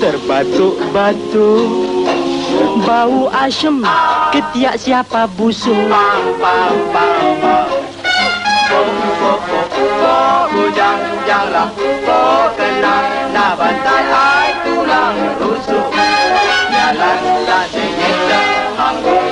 terbatuk-batuk Bau asam ketiak siapa busuk janganlah pok Kena nak bantai ai tulang rusuk Jalan tak dingin Manggung,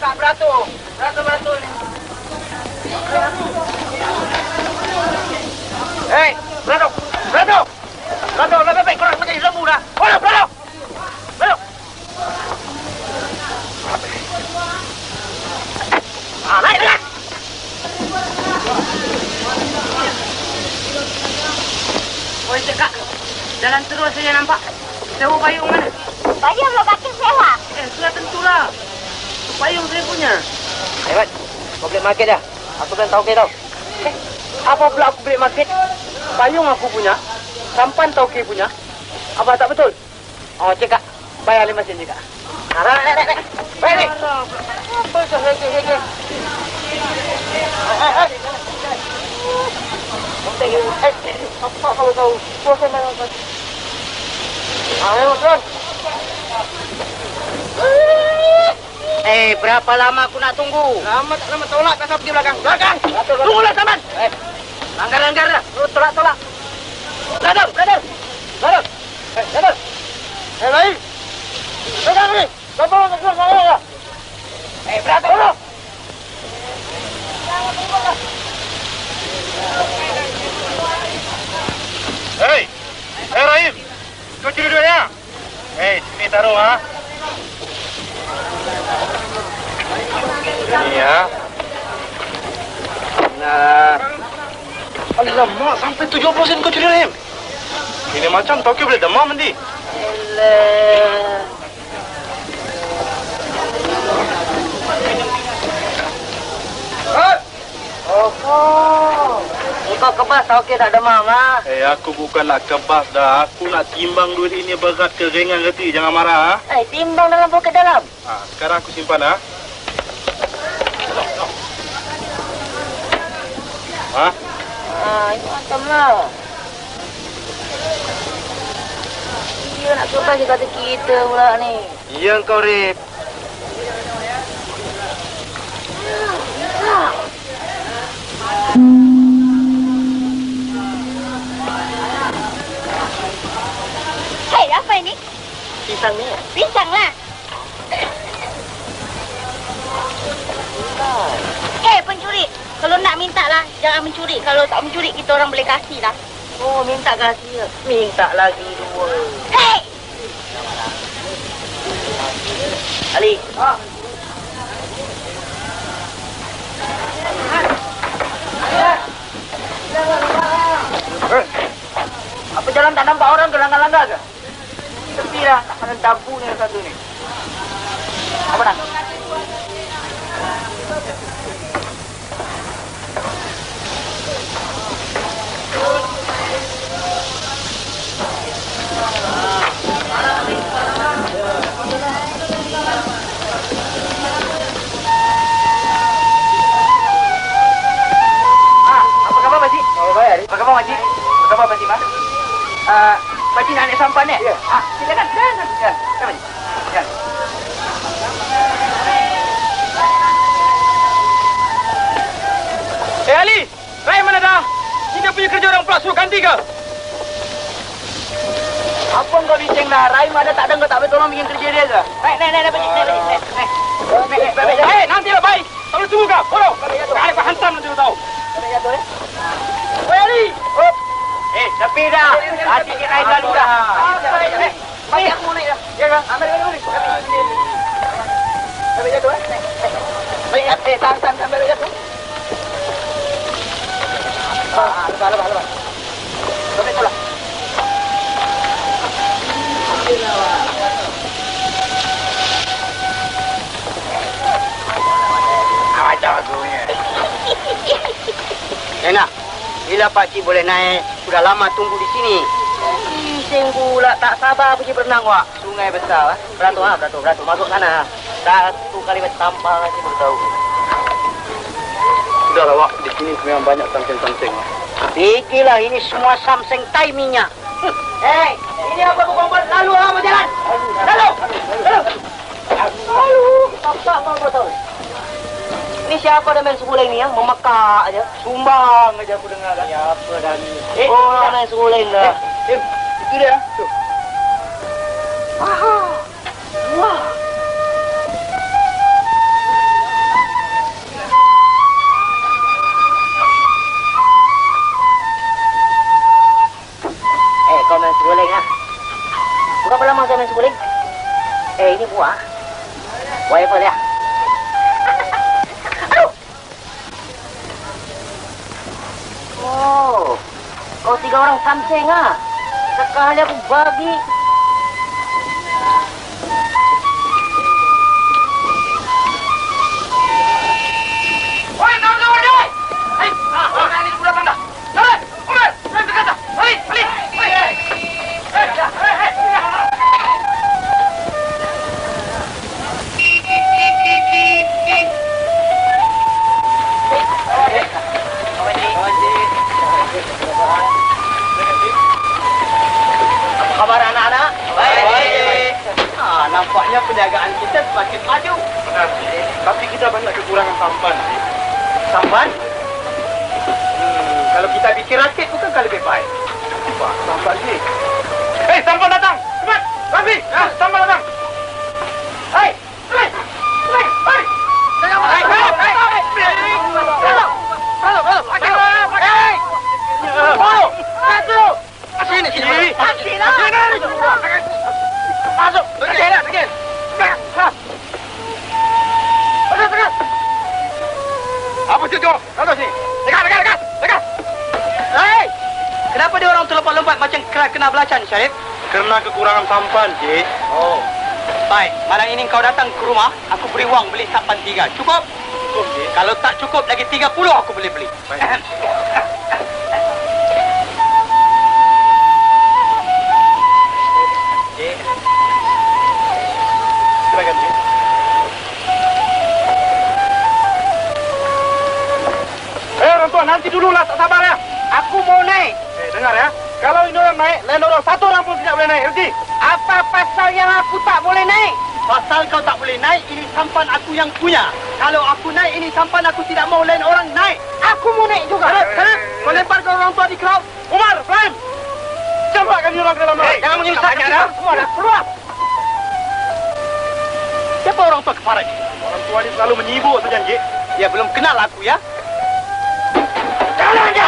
Tak beratur, beratur, beratur. Hei, beratur, beratur. Beratur, lebih baik korang menjadi lembu dah. Beratur, beratur. Beratur. Ah, naik dengan. Oh, Encik Kak. Jalan terus saja nampak. Sewa payung mana? Payung lo kaki sewa. Eh, sudah tentulah. Payung saya punya. Hebat. Kau beli market dah. Aku belum tahu ke tau. Eh, apa pula aku beli market? Payung aku punya. Sampan tauke punya. Apa tak betul? Oh, cik kak. Bayar lima sen, Cik Kak. Nah, nah, nah, nah, nah. Baik ni. Apa sah hege hege? Apa kalau tahu? Puasa mana kan? Ayo, terus. Eh, berapa lama aku nak tunggu? Lama tak lama tolak tak pergi belakang. Belakang. Tunggulah, Saman. Eh, langgar-langgar dah. Terus tolak-tolak. Ladang, ladang. Ladang. Eh, ladang. Eh, lain. Belakang ni. Nak keluar mana? Eh, beratur dulu. Hei, hei Rahim. Kau curi duitnya? Hei, sini taruh ha. Ini ya. Nah, Alamak, sampai 70 sen kau curi Rahim. Ini macam Tokyo boleh demam nanti. elah. Oh, kau kebas tak okey tak demam ah. Ha? Eh aku bukan nak kebas dah. Aku nak timbang duit ini berat ke ringan reti. Jangan marah. Ha? Eh timbang dalam poket dalam. Ha, sekarang aku simpan ah. Ha? Ha? ha? ha temlah. Dia nak kebas dia kata kita pula ni. Yang kau rip. Ha. hei apa ini? Pisang ni? Pisang lah. Hei, pencuri. Kalau nak minta lah, jangan mencuri. Kalau tak mencuri, kita orang boleh kasih lah. Oh, minta kasih ya. Minta lagi dua. Hei! Ali. Ha. Eh, apa jalan tak nampak orang gelanggang-langgang ke? Tepi lah, tak ada dabu ni satu ni. Apa nak? Nak naik sampan ni? Ya. Ah, silakan. Silakan. Ya, ya Pakcik. Ya. Eh Ali, Rai mana dah? Dia punya kerja orang pula suruh ganti ke? Apa kau bincang lah? Rahim ada tak ada kau tak boleh tolong bikin kerja dia ke? Naik, naik, naik, naik, Pakcik. Naik, naik, naik. Naik, naik, naik, naik. Eh, nanti lah baik. Tak boleh tunggu kau. Follow. Kali kau hantam nanti kau tahu. Naik jatuh, eh? Tepi dah. Hati kita naik lalu dah. Eh, Baik, aku naik dah. Ya kan? Ambil dulu. Dulu. Ambil jatuh, eh? Baik, eh, tahan, tahan, tahan, ambil jatuh. Ah, lepas, lepas, lepas. Tolak. Macam aku punya. Enak. Bila Pak Cik boleh naik? Sudah lama tunggu di sini. Bising pula. Tak sabar pergi berenang, Wak. Sungai besar. ah. Beratur, ha? Beratur, beratur. Masuk sana. Satu kali bertampar aja baru tahu. Sudahlah, Wak. Di sini memang banyak samping-samping. Fikirlah ini semua samseng tai minyak. Hei, ini apa kau buat lalu ha berjalan. Lalu. Lalu. Lalu. Tak tak apa tahu. Ini siapa dah main sebulan ni yang memekak aja. Sumbang aja aku dengar kan. Siapa dah ni? Eh, oh, main sebulan dah. Eh, itu dia. Tu. Aha. Wah. Eh, kau main sebuling ah. Berapa lama kau main sebuling? Eh, ini buah. Buah apa dia? Orang samseng ah. Sekali Apa tu, Tahu sini. Dekat, dekat, dekat. Dekat. Hei! Kenapa dia orang terlompat-lompat macam kena belacan, Syarif? Kerana kekurangan sampan, Cik. Oh. Baik, malam ini kau datang ke rumah, aku beri wang beli sampan tiga. Cukup? Cukup, Cik. Kalau tak cukup, lagi tiga puluh aku boleh beli. Baik. nanti dululah. Tak sabar ya. aku mau naik. Eh, dengar ya. Kalau ini orang naik, lain orang satu orang pun tidak boleh naik. Erti? Apa pasal yang aku tak boleh naik? Pasal kau tak boleh naik, ini sampan aku yang punya. Kalau aku naik, ini sampan aku tidak mau lain orang naik. Aku mau naik juga. Sana, sana. Kau lempar ke orang tua di crowd. Umar, Ibrahim. Campakkan orang ke dalam Hey, laut. jangan menyusahkan kita semua. Keluar. Siapa orang tua kepala ini? Orang tua ni selalu menyibuk saja, Cik. Dia belum kenal aku ya. Jalan aja.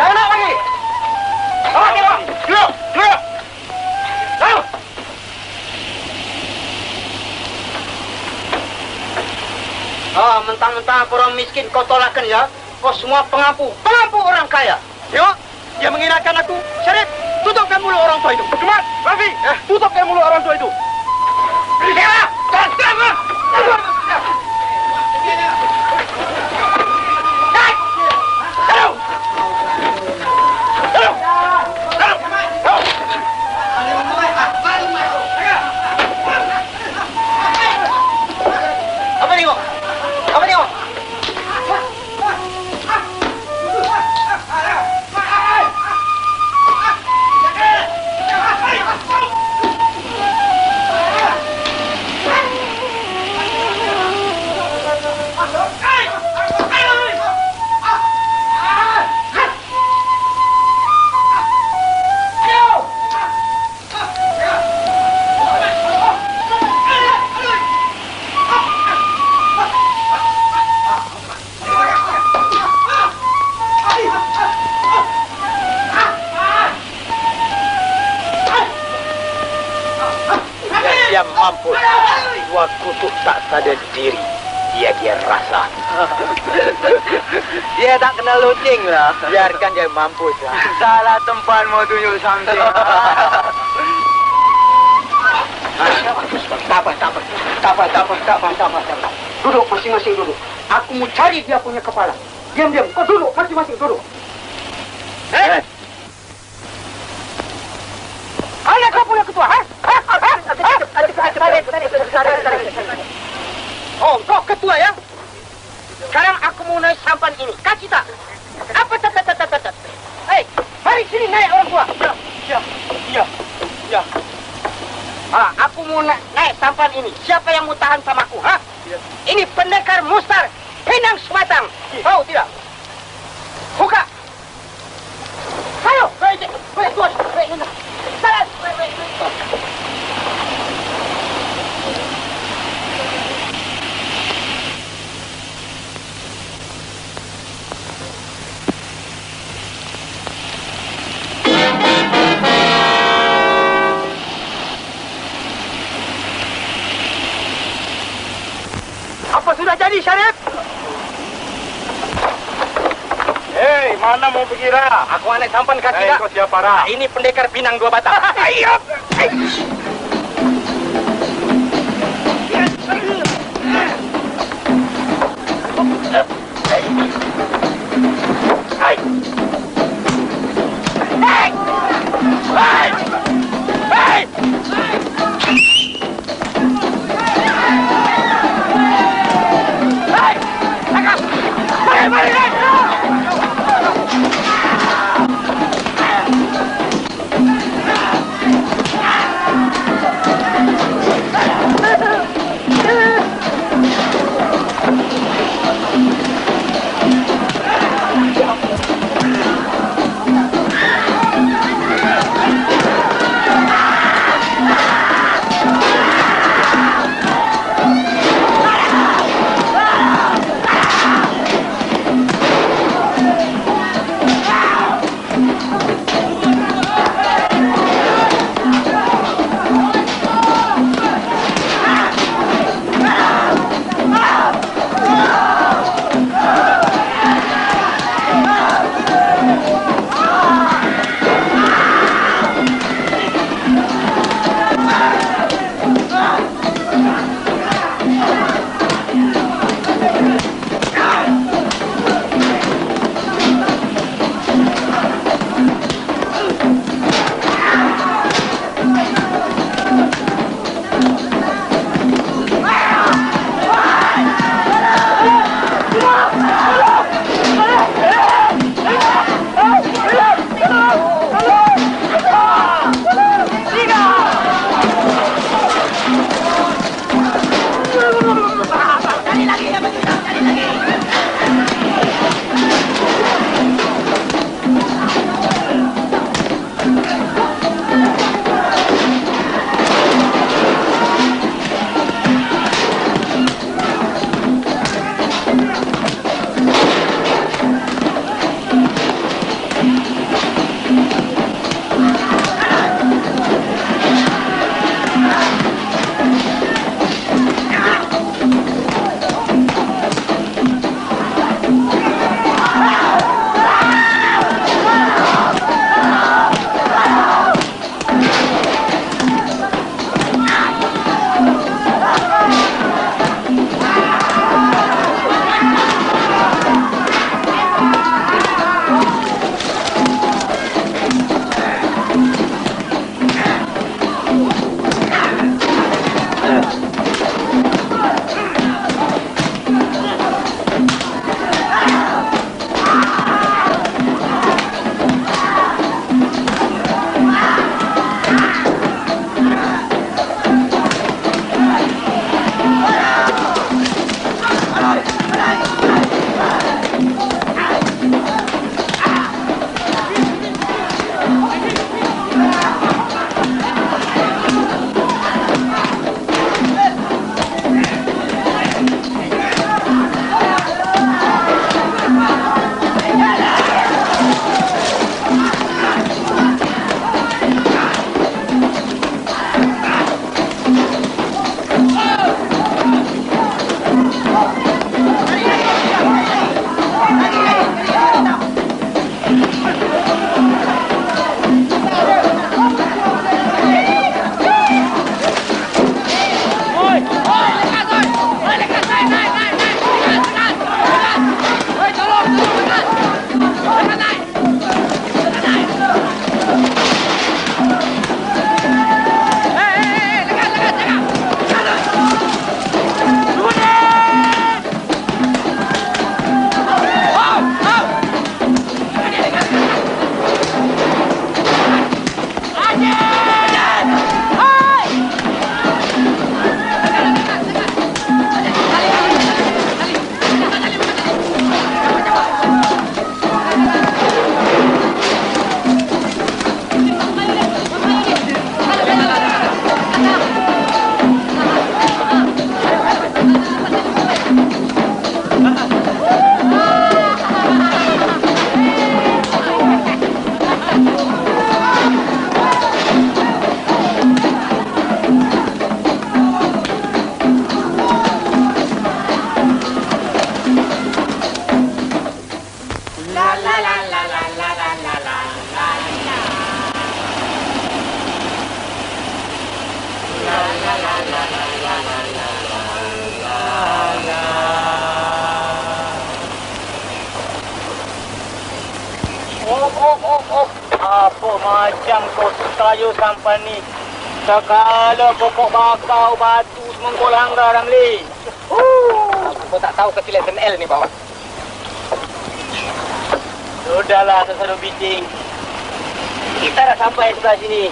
Jangan nak lagi. Awak tengok. Duduk, duduk. Lalu. Ah, mentang-mentang orang miskin kau tolakkan ya. Kau semua pengampu. Pengampu orang kaya. Tengok. Dia menghinakan aku. Syarif, tutupkan mulut orang tua itu. Jumat, Rafi, eh, tutupkan mulut orang tua itu. Beritahu. Jangan tengok. Apa diri. Dia dia rasa. dia tak kenal loceng lah. Biarkan dia mampus lah. Salah tempat mau tunjuk something. Tak apa, tak apa. Tak apa, tak apa, tak apa, tak apa, tak apa. Duduk masing-masing duduk. Aku mau cari dia punya kepala. Diam-diam. Kau duduk masing-masing duduk. Eh, Mana kau punya ketua? Ha? Ha? Ha? Oh, kau ketua ya? Sekarang aku mau naik sampan ini. Kasih tak? Apa tak tak tak tak tak? Hei, mari sini naik orang tua. Ya, ya, ya. Ah, aku mau naik, naik sampan ini. Siapa yang mau tahan sama aku? Ha? Ini pendekar mustar Pinang Sematang. Tahu tidak? Aku anak sampan kaki dah. kau siapa, Ra? Ini pendekar Pinang dua batang. Ayo! Pokok bakau, batu semua kau langgar, Ramli. Kau tak tahu kecil SNL ni bawa. Sudahlah, seseru biting. Kita dah sampai sebelah sini.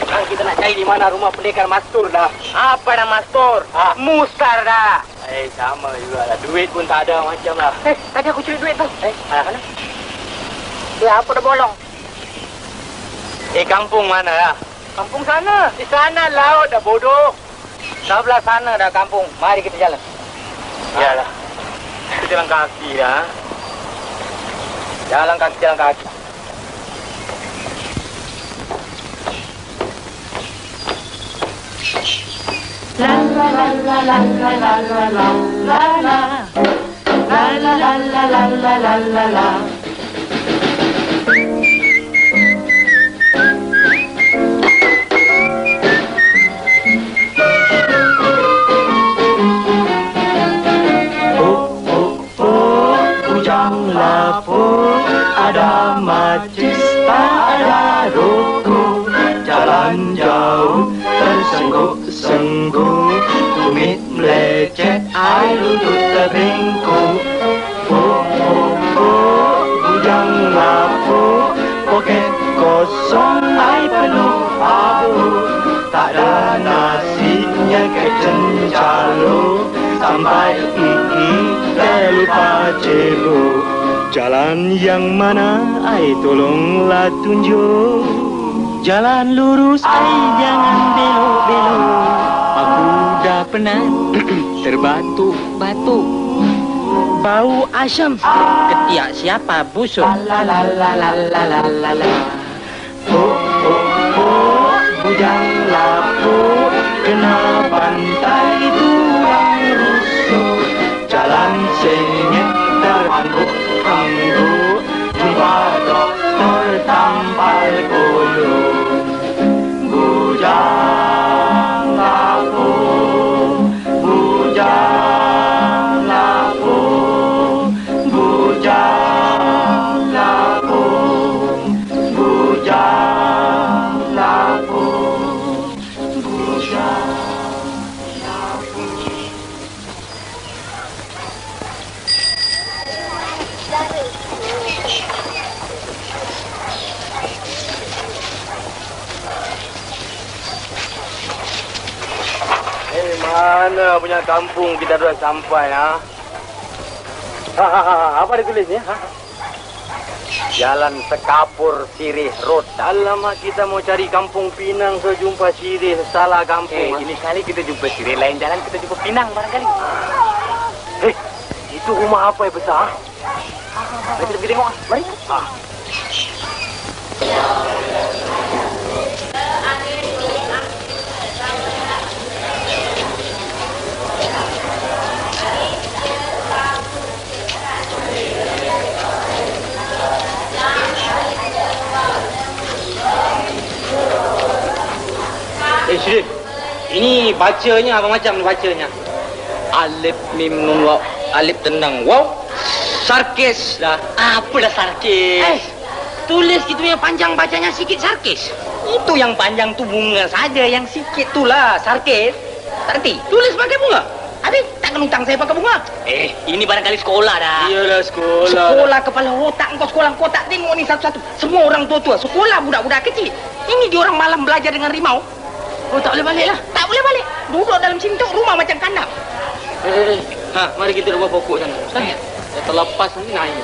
Sekarang kita nak cari di mana rumah pendekar Mastur dah. Apa dah Mastur? Ah. Mustar dah. Eh, sama juga lah. Duit pun tak ada macam lah. Eh, tadi aku curi duit tu. Eh, mana mana? Ya, apa dah bolong? Eh, kampung mana lah? Kampung sana. Di sana laut dah bodoh. Sebelah sana dah kampung. Mari kita jalan. Yalah. Kita jalan kaki dah. Jalan kaki, jalan kaki. Oh, cebok Jalan yang mana, ai tolonglah tunjuk. Jalan lurus, ai jangan belok-belok. Aku dah penat terbatuk-batuk Bau asam. Ketiak siapa? Busuk. La Oh oh oh Bujang lapuk. Kena bantai tuang rusuk. Jalan sengit Hallelujah. Kampung kita dah sampai, ha? Ha, ha, ha, ha. Apa ditulis ni, ha? Jalan Sekapur Sirih Road. Alamak, kita mau cari kampung Pinang sejumpa sirih salah Eh, kampung. ha? ini kali kita jumpa Sirih. Lain jalan kita jumpa Pinang barangkali. Eh, itu rumah apa yang besar? Mari kita pergi tengok. Mari. Eh, Syirih. Ini bacanya apa macam ni bacanya? Alif mim nun waw. Alif tenang waw. Sarkis dah. Apa dah sarkis? Eh, tulis itu yang panjang bacanya sikit sarkis. Itu yang panjang tu bunga saja, yang sikit tu lah sarkis. Arti, tulis pakai bunga. Habis takkan utang saya pakai bunga. Eh, ini barangkali sekolah dah. Iyalah sekolah. Sekolah kepala otak engkau sekolah kau tak tengok ni satu-satu. Semua orang tua-tua sekolah budak-budak kecil. Ini dia orang malam belajar dengan rimau. Oh tak boleh balik lah. Tak boleh balik. Duduk dalam sini tu rumah macam kandang. Eh, eh, eh. Ha, mari kita buat pokok sana. Sana. Dah terlepas nanti naik.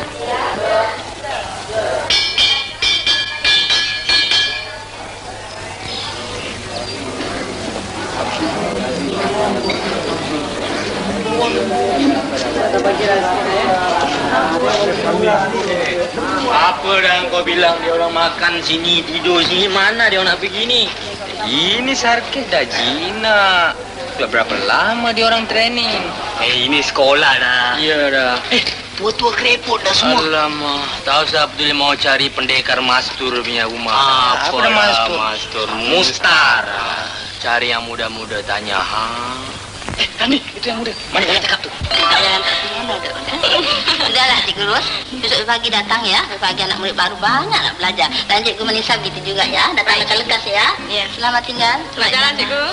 Apa dah kau bilang dia orang makan sini, tidur sini, mana dia orang nak pergi ni? Ini sarkis dah jinak. Sudah berapa lama dia orang training? Eh, ini sekolah dah. Ya dah. Eh, tua-tua kerepot dah semua. Alamak, tahu saya betul mau cari pendekar mastur punya rumah. Ah, apa dah mastur? Mastur Mustar. Cari yang muda-muda tanya, ha? Eh, Randi, itu yang muda. Mana yang cakap tu? Sudahlah Cikgu Ros. Besok pagi datang ya. Pagi anak murid baru banyak nak belajar. Dan Cikgu Manisab gitu juga ya. Datang lekas-lekas ya. Ya. Selamat tinggal. Selamat jalan Cikgu.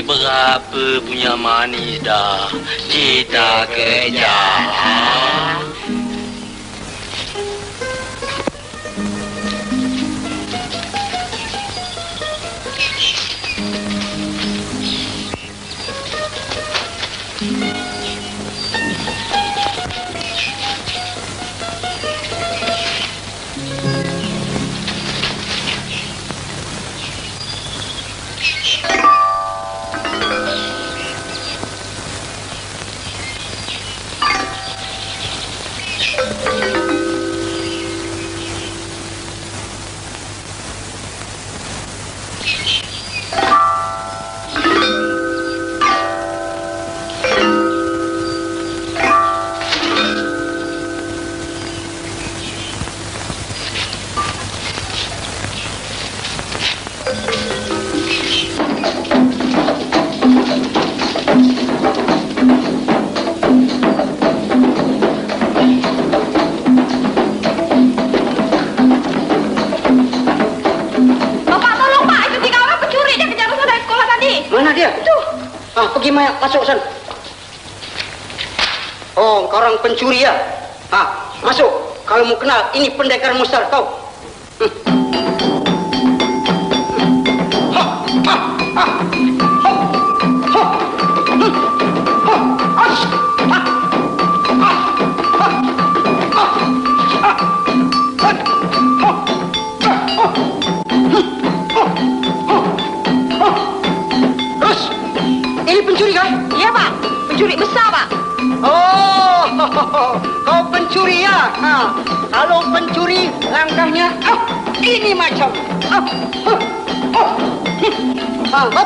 Berapa punya manis dah. Kita ke Maya, masuk sana. Oh, kau orang pencuri ya? Ah, masuk. Kalau mau kenal, ini pendekar mustar kau. Pencuri ya? Ha. Kalau pencuri, langkahnya ah, ini macam. Ah, ah, ah, hmm. ah? Ah, ah,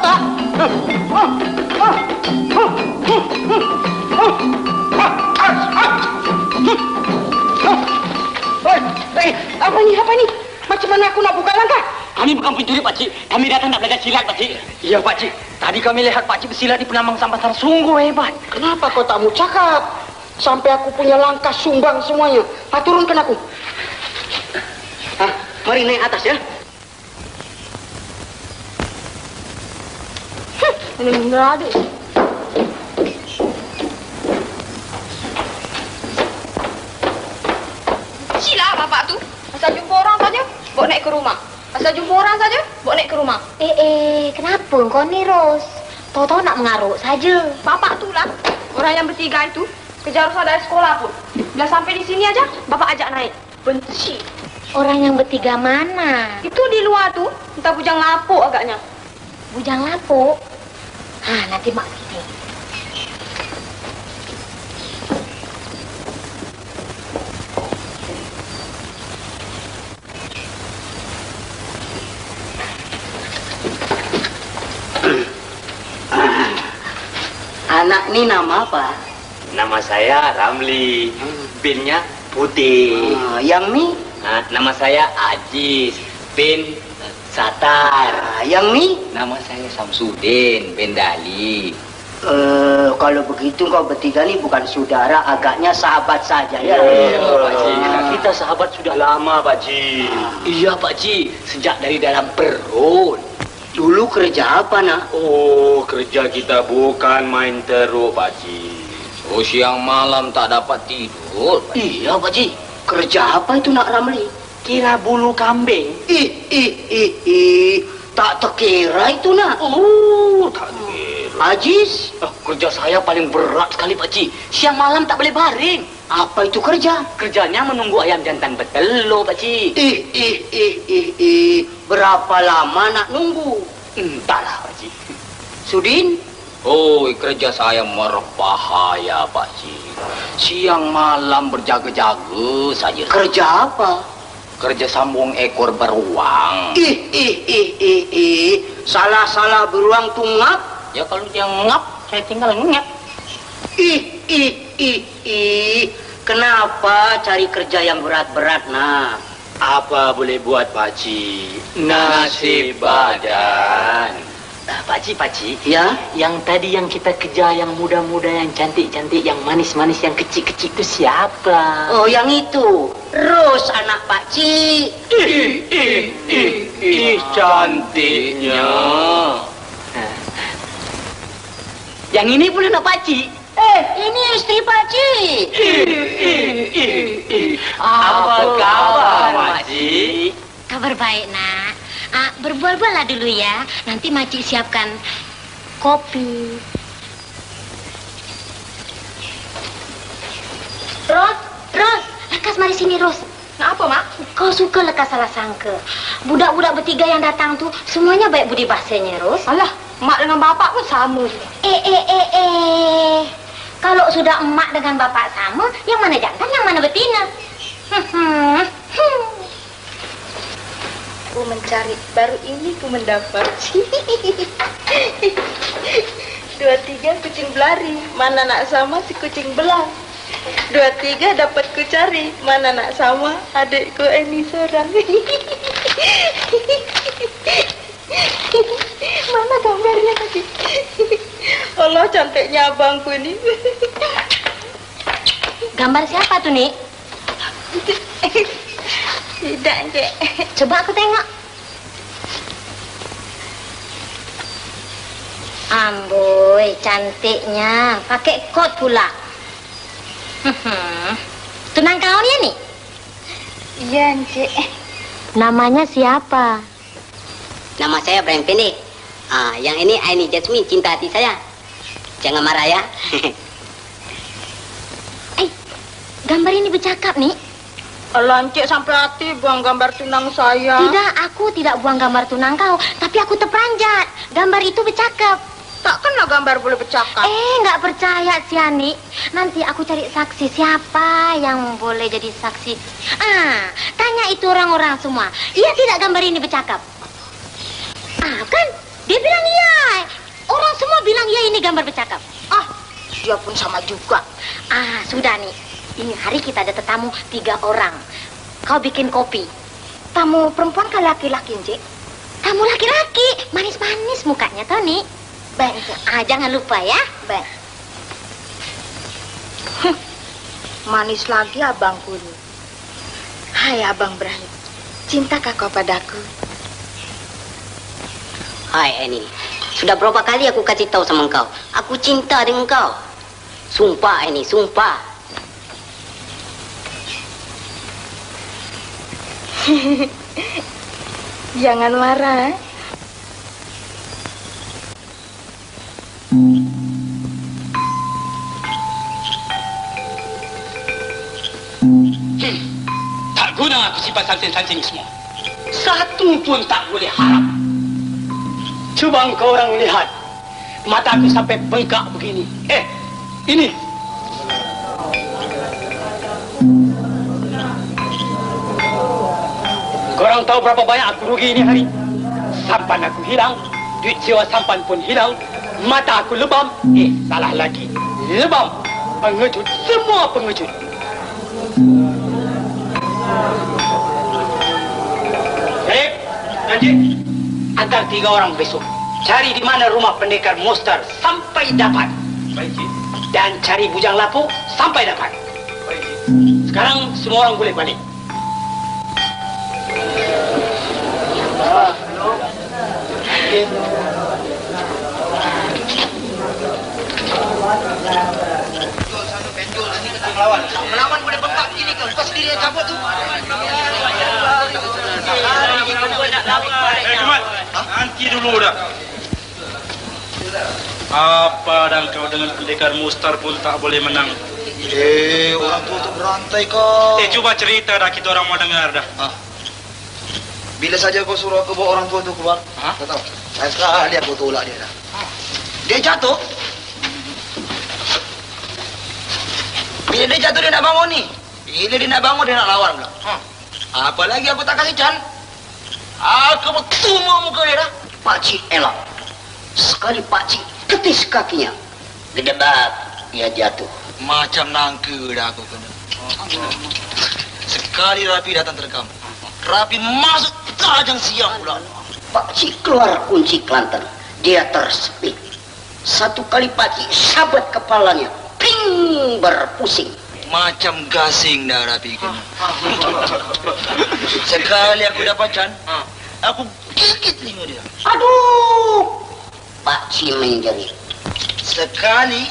ah, ah, ah, ah, ah, ah, hmm. Ah. Oi, eh, apa ni? Apa ni? Macam mana aku nak buka langkah? Kami bukan pencuri, Pakcik. Kami datang nak belajar silat, Pakcik. Iya, Pakcik. Tadi kami lihat Pakcik bersilat di penambang Sambasar. Sungguh hebat. Kenapa kau tak mau cakap? Sampai aku punya langkah sumbang semuanya. Ha, turunkan aku. Ha, mari naik atas ya. Ini enggak ada. Sila bapak tu. Asal jumpa orang saja, bawa naik ke rumah. Asal jumpa orang saja, bawa naik ke rumah. Eh, eh, kenapa kau ni, Ros? Tahu-tahu nak mengaruk saja. Bapak tu lah, orang yang bertiga itu, kejar saya dari sekolah pun. Bila sampai di sini aja, bapak ajak naik. Benci. Orang yang bertiga mana? Itu di luar tu, entah bujang lapuk agaknya. Bujang lapuk. Ha, nanti mak sini. Anak ni nama apa? Nama saya Ramli. Pinnya Putih. Ah, yang ni? Ah, nama saya Ajis. Pin eh, Satar. Ah, yang ni? Nama saya Samsudin bin Dali. Uh, kalau begitu kau bertiga ni bukan saudara, agaknya sahabat saja ya. Iya, Pakcik. Kita sahabat sudah lama, Pakcik. Iya, Pakcik. Sejak dari dalam perut. Dulu kerja apa nak? Oh, kerja kita bukan main teruk, Pakcik. Oh, siang malam tak dapat tidur. Iya pakcik. Kerja apa itu nak Ramli? Kira bulu kambing. Ih, ih, ih, ih. Tak terkira itu nak. Oh, tak kira. Ajis, Oh, kerja saya paling berat sekali, Pakcik. Siang malam tak boleh baring. apa itu kerja? Kerjanya menunggu ayam jantan bertelur, Pakcik. Ih, ih, ih, ih, ih. Berapa lama nak nunggu? Entahlah, Pakcik. Sudin, Oh, kerja saya berbahaya, Pakcik. Siang malam berjaga-jaga saja. kerja apa? Kerja sambung ekor beruang. Ih, ih, ih, ih, ih. Salah-salah beruang tungap. Ya kalau dia ngap, saya tinggal ngap. Ih, ih, ih, ih. Kenapa cari kerja yang berat-berat, nah? Apa boleh buat pakcik? Nasib badan. Nah, pakcik, pakcik. Ya? Yang tadi yang kita kejar yang muda-muda, yang cantik-cantik, yang manis-manis, yang kecil-kecil itu siapa? Oh, yang itu. Ros anak Pak Cik. Ih, ih, ih, ih, cantiknya. Yang ini pun anak pakcik. Eh, ini istri Pak Cik. Ih, ih, ih, ih. Apa kabar, pakcik? Kabar baik, nak. Ah, berbual-buallah dulu ya. Nanti makcik siapkan kopi. Ros, Ros, lekas mari sini, Ros. Kenapa, Mak? Kau suka lekas salah sangka. Budak-budak bertiga yang datang tuh semuanya baik budi bahasanya, Ros. Alah, Mak dengan bapak pun sama. Eh, eh, eh, eh. Kalau sudah emak dengan bapak sama, yang mana jantan, yang mana betina? Hmm, hmm. Ku mencari, baru ini ku mendapat. Dua tiga kucing belari, mana nak sama si kucing belang. Dua tiga dapat ku cari, mana nak sama adikku ini seorang. mana gambarnya tadi? Allah cantiknya abangku ini. Gambar siapa tuh, Nik? Tidak, Cek. Coba aku tengok. Amboi, cantiknya. Pakai kot pula. Tunang kau ni, nih? Iya, Cek. Namanya siapa? Nama saya Brian Pendek. Ah, yang ini Aini Jasmine, cinta hati saya. Jangan marah ya. Eh, gambar ini bercakap, nih. Cek sampai hati buang gambar tunang saya. Tidak, aku tidak buang gambar tunang kau. Tapi aku terperanjat. Gambar itu bercakap. Tak kena gambar boleh bercakap. Eh, nggak percaya si Ani. Nanti aku cari saksi siapa yang boleh jadi saksi. Ah, tanya itu orang-orang semua. Iya tidak gambar ini bercakap? Ah, kan? Dia bilang iya. Orang semua bilang iya ini gambar bercakap. Ah, dia pun sama juga. Ah, sudah nih. Ini hari kita ada tetamu tiga orang. Kau bikin kopi. Tamu perempuan ke laki-laki, Cik? Kamu laki-laki, manis-manis mukanya, Tony. Baik, Cik. Ah, jangan lupa ya. Baik. Manis lagi abangku ini. Hai Abang Brahim, cintakah kau padaku? Hai Annie, sudah berapa kali aku kasih tahu sama kau? Aku cinta dengan kau. Sumpah Annie, sumpah. Jangan marah. eh. Tak guna aku sifat santin-santin ini semua. Satu pun tak boleh harap. Cuba engkau orang lihat. Mata aku sampai bengkak begini. Eh, ini. Korang tahu berapa banyak aku rugi ini hari? Sampan aku hilang, duit sewa sampan pun hilang, mata aku lebam. Eh, salah lagi. Lebam. Pengecut, semua pengecut. Baik, nanti antar tiga orang besok. Cari di mana rumah pendekar monster sampai dapat. Baik, Dan cari bujang lapuk sampai dapat. Baik, Sekarang semua orang boleh balik. Melawan boleh bengkak begini kau. Kau sendiri yang cabut tu. Eh, Jumat. Nanti dulu dah. Apa dan kau dengan pendekar mustar pun tak boleh menang. Eh, orang tua tu berantai kau. Eh, cuba cerita dah kita orang mau dengar dah. Bila saja kau suruh aku bawa orang tua tu keluar, Ha? kau tahu. Saya sekali aku tolak dia dah. Dia jatuh. Bila dia jatuh dia nak bangun ni. Bila dia nak bangun dia nak lawan pula. Apalagi aku tak kasih can. Aku bertumur muka dia dah. Pakcik elak. Sekali pakcik ketis kakinya. Gedebak, ia jatuh. Macam nangka dah aku kena. Sekali Rapi datang terekam. Rapi masuk tajang siang pula. Pak Cik keluar kunci Kelantan. Dia tersepit. Satu kali Pak Cik sabat kepalanya. Ping berpusing. Macam gasing dah Rapi kena. Sekali aku dapat can, aku gigit telinga dia. Aduh! Pak Cik menjerit. Sekali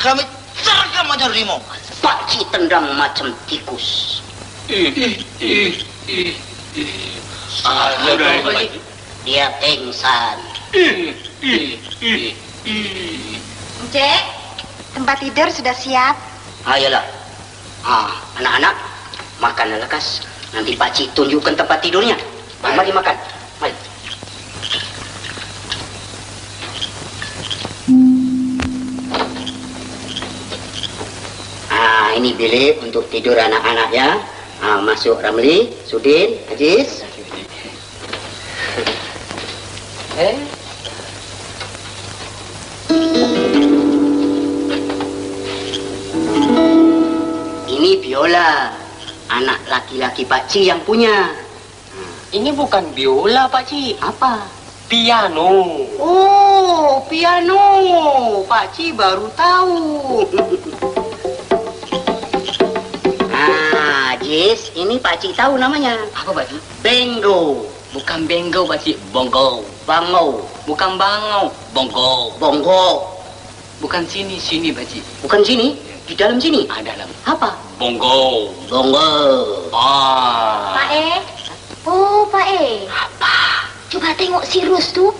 kami terkam macam rimau. Pak Cik tendang macam tikus. Dia pingsan. Cek, tempat tidur sudah siap. Ayolah. Ah, anak-anak, makanlah lekas. Nanti Pak Cik tunjukkan tempat tidurnya. Mari, mari makan. Mari. Ah, ini bilik untuk tidur anak-anak ya. Ah, masuk Ramli, Sudin, Aziz. Eh? Ini biola. Anak laki-laki Pak Cik yang punya. Ini bukan biola, Pak Cik. Apa? Piano. Oh, piano. Pak Cik baru tahu. ah, Jis, ini Pak Cik tahu namanya. Apa, Pak Cik? Bengo. Bukan bengau, Pak Cik. Bongo. Bango. Bukan bangau. Bongo. Bongo. Bukan sini, sini, Pak Cik. Bukan sini, di dalam sini. Ah, dalam. Apa? Bongo. Bongo. Ah. Pak E. Oh, Pak E. Apa? Coba tengok si Rus tu.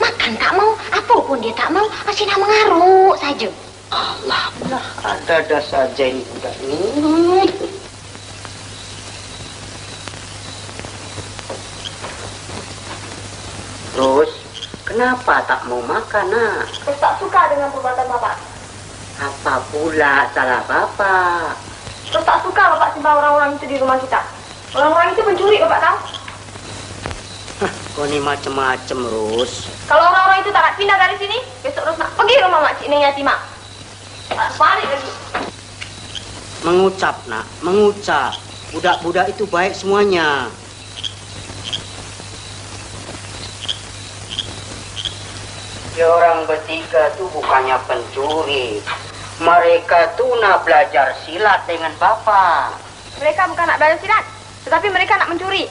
Makan tak mau, apa pun dia tak mau, asyik nak mengaruk saja. Allah, Allah, ada-ada saja ini budak ini. Kenapa tak mau makan, nak? Terus tak suka dengan perbuatan bapak. Apa pula salah bapak? Terus tak suka bapak simpan orang-orang itu di rumah kita. Orang-orang itu pencuri bapak tahu. Kau ni macam-macam, Rus. Kalau orang-orang itu tak nak pindah dari sini, besok terus nak pergi rumah makcik Neng Yatimah. Tak balik lagi. Mengucap, nak. Mengucap. Budak-budak itu baik semuanya. Dia orang bertiga tu bukannya pencuri. Mereka tu nak belajar silat dengan Bapak. Mereka bukan nak belajar silat, tetapi mereka nak mencuri.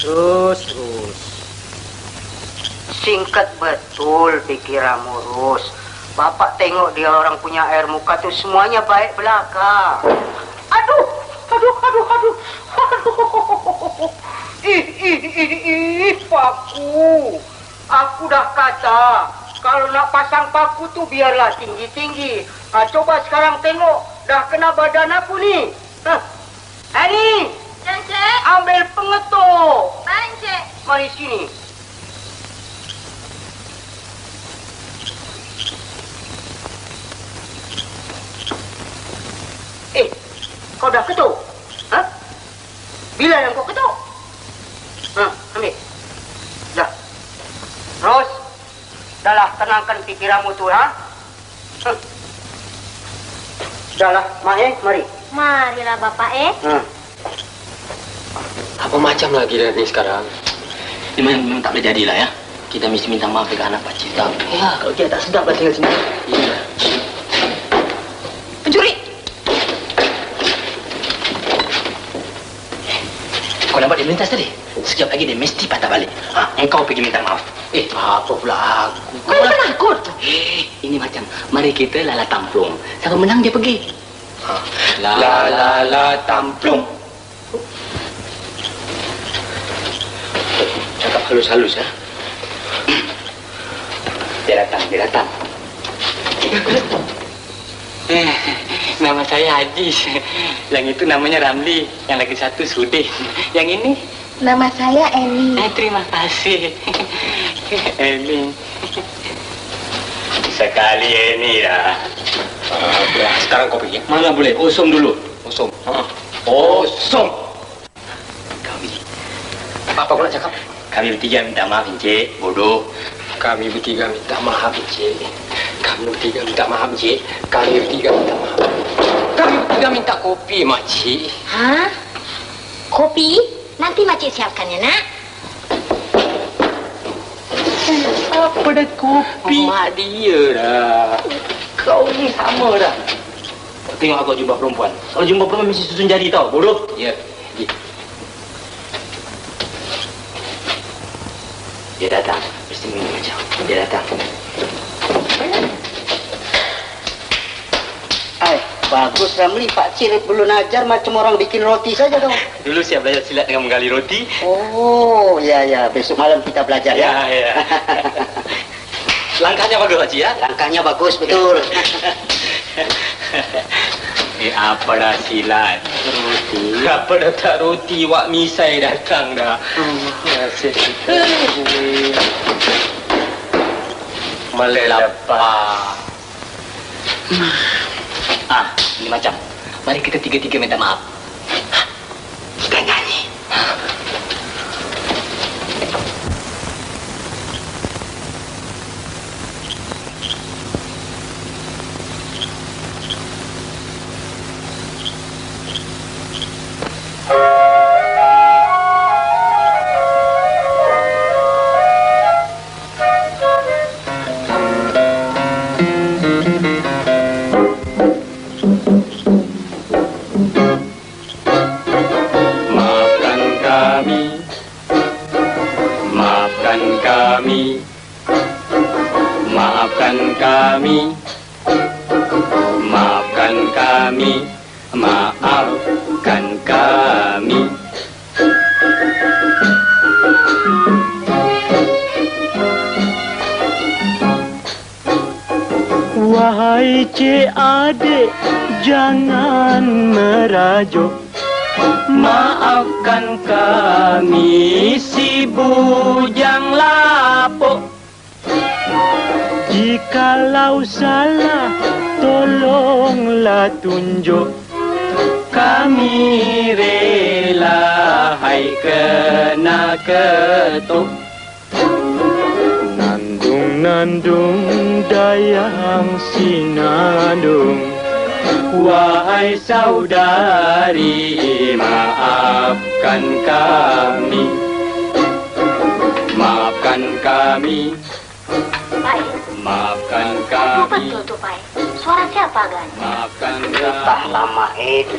Terus, terus. Singkat betul pikiranmu, Rus. Bapak tengok dia orang punya air muka tu semuanya baik belaka. Aduh, aduh, aduh, aduh, aduh. Ih, ih, ih, ih, paku. Aku dah kata, kalau nak pasang paku tu biarlah tinggi-tinggi. Ha, coba sekarang tengok, dah kena badan aku ni. Hah. Ani, Cek, ambil pengetuk. baik cek. Mari sini. Eh, kau dah ketuk? Ha? Bila yang kau ketuk? Ha, ambil. Dah. Terus. Dahlah, tenangkan fikiranmu tu, ha? ha. Dahlah, Mak eh, mari. Marilah Bapak E. Ha. Apa macam lagi dah ni sekarang? Ini memang, memang tak boleh jadilah ya. Kita mesti minta maaf dekat anak Pak Cik. Ya, kalau dia tak sedap lah tinggal sini. Iya. Pencuri. Kau nampak dia melintas tadi? Sekejap lagi dia mesti patah balik. Ha, engkau pergi minta maaf. Eh, apa pula aku? Kau lah. penakut. Eh, ini macam mari kita lala tamplung. Siapa menang dia pergi. Ha. La la la tamplung. Cakap halus-halus ya. Dia datang, dia datang. Eh, nama saya Haji. Yang itu namanya Ramli. Yang lagi satu Sudin. Yang ini Nama saya Eni. Eh, terima kasih. Eni. Sekali Eni dah. Ah, sekarang kau pergi. Mana boleh? Kosong dulu. Kosong. Ha. Kosong. Kau ni. Apa kau nak cakap? Kami bertiga minta maaf, Encik. Bodoh. Kami bertiga minta maaf, Encik. Kami bertiga minta maaf, Encik. Kami bertiga minta maaf. Kami bertiga minta kopi, Makcik. Ha? Kopi? Nanti makcik siapkan ya, nak. Apa dah kopi? Mak dia dah. Kau ni sama dah. Tengok aku jumpa perempuan. Kalau jumpa perempuan mesti susun jari tau. Bodoh. Ya. Dia datang. Mesti minum macam. Dia datang. Ay, bagus Ramli. Pak Cik belum ajar macam orang bikin roti saja dong. Dulu saya belajar silat dengan menggali roti. Oh, ya ya. Besok malam kita belajar ya. Ya, ya. Langkahnya bagus, Pak Cik ya? Langkahnya bagus betul. Eh, apa dah silat? Roti. Apa dah tak roti? Wak misai datang dah. Ya, Melepah. Ah, ini macam. Mari kita tiga-tiga minta maaf.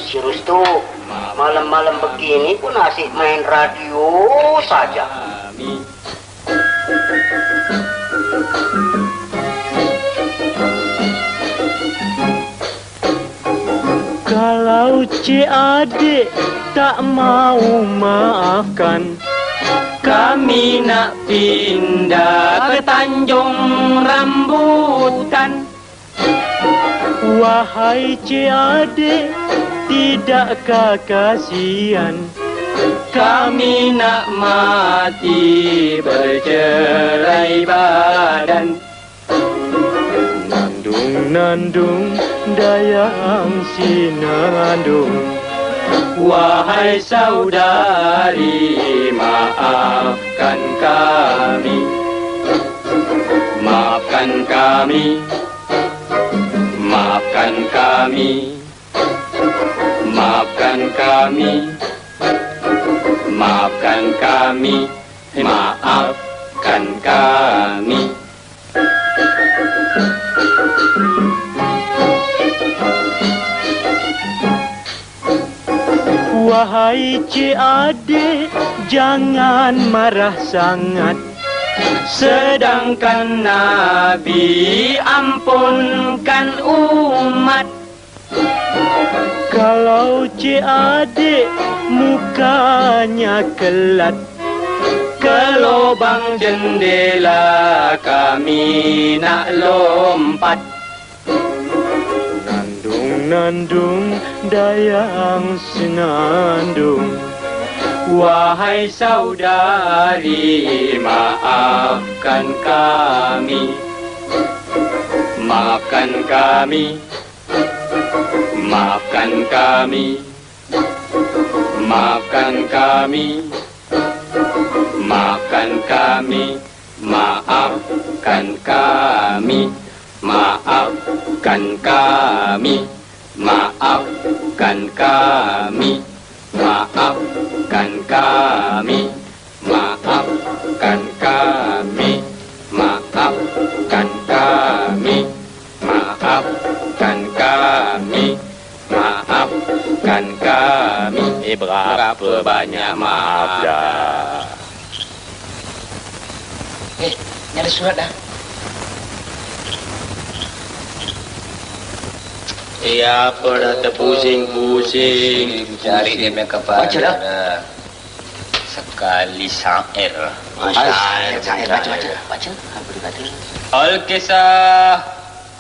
Si Rustu. Malam-malam begini pun asyik main radio saja. Kalau cik adik tak mau maafkan, Kami nak pindah ke Tanjung Rambutan wahai cik adik, tidakkah kasihan? Kami nak mati bercerai badan Nandung nandung dayang sinandung. Wahai saudari, maafkan kami Maafkan kami kami. Maafkan kami. Maafkan kami. Wahai cik adik, jangan marah sangat. Sedangkan Nabi ampunkan umat Kalau cik adik mukanya kelat, Ke lubang jendela kami nak lompat nandung nandung dayang senandung. Wahai saudari maafkan kami Maafkan kami Maafkan kami. Maafkan kami. Maafkan kami, maafkan kami, maafkan kami, maafkan kami, maafkan kami, maafkan kami, maafkan kami. Eh berapa banyak maaf dah. Eh, ni ada surat dah. Eh, apa dah terpusing-pusing. Cari dia punya kepala. Baca dah. dah. Sekali syair. Syair, syair, baca, baca. Baca, apa dia kata? Al-Kisah.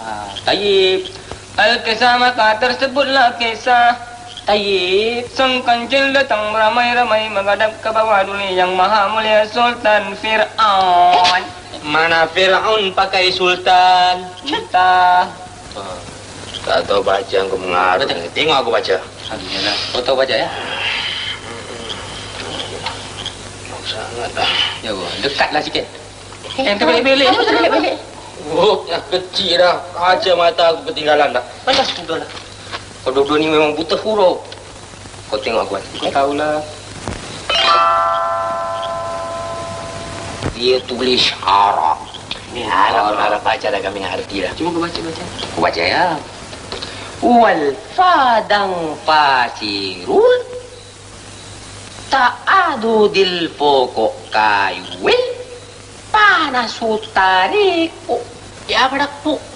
Ah, Tayyib. Al-Kisah maka tersebutlah kisah. Tayyib. Sang kancil datang ramai-ramai menghadap ke bawah duli yang maha mulia Sultan Fir'aun. Mana Fir'aun pakai sultan? Kita. Tak tahu baca aku mengarut. Tengok aku baca. Alhamdulillah. Kau tahu baca ya? Sangat dah. Ya. Dekatlah sikit. Eh, terbelik-belik. Kamu terbelik-belik. Oh, yang kecil dah. Kaca mata aku ketinggalan dah. Mana sudah lah. Kau dua-dua ni memang buta huruf. Kau tengok aku kan. Kau tahulah. Dia tulis harap. Ni harap, harap, harap baca dah kami arti lah. Cuma kau baca-baca. Kau baca ya. Wal fadang fasirul ta'adu dil pokok kayu panas utariku ya berapa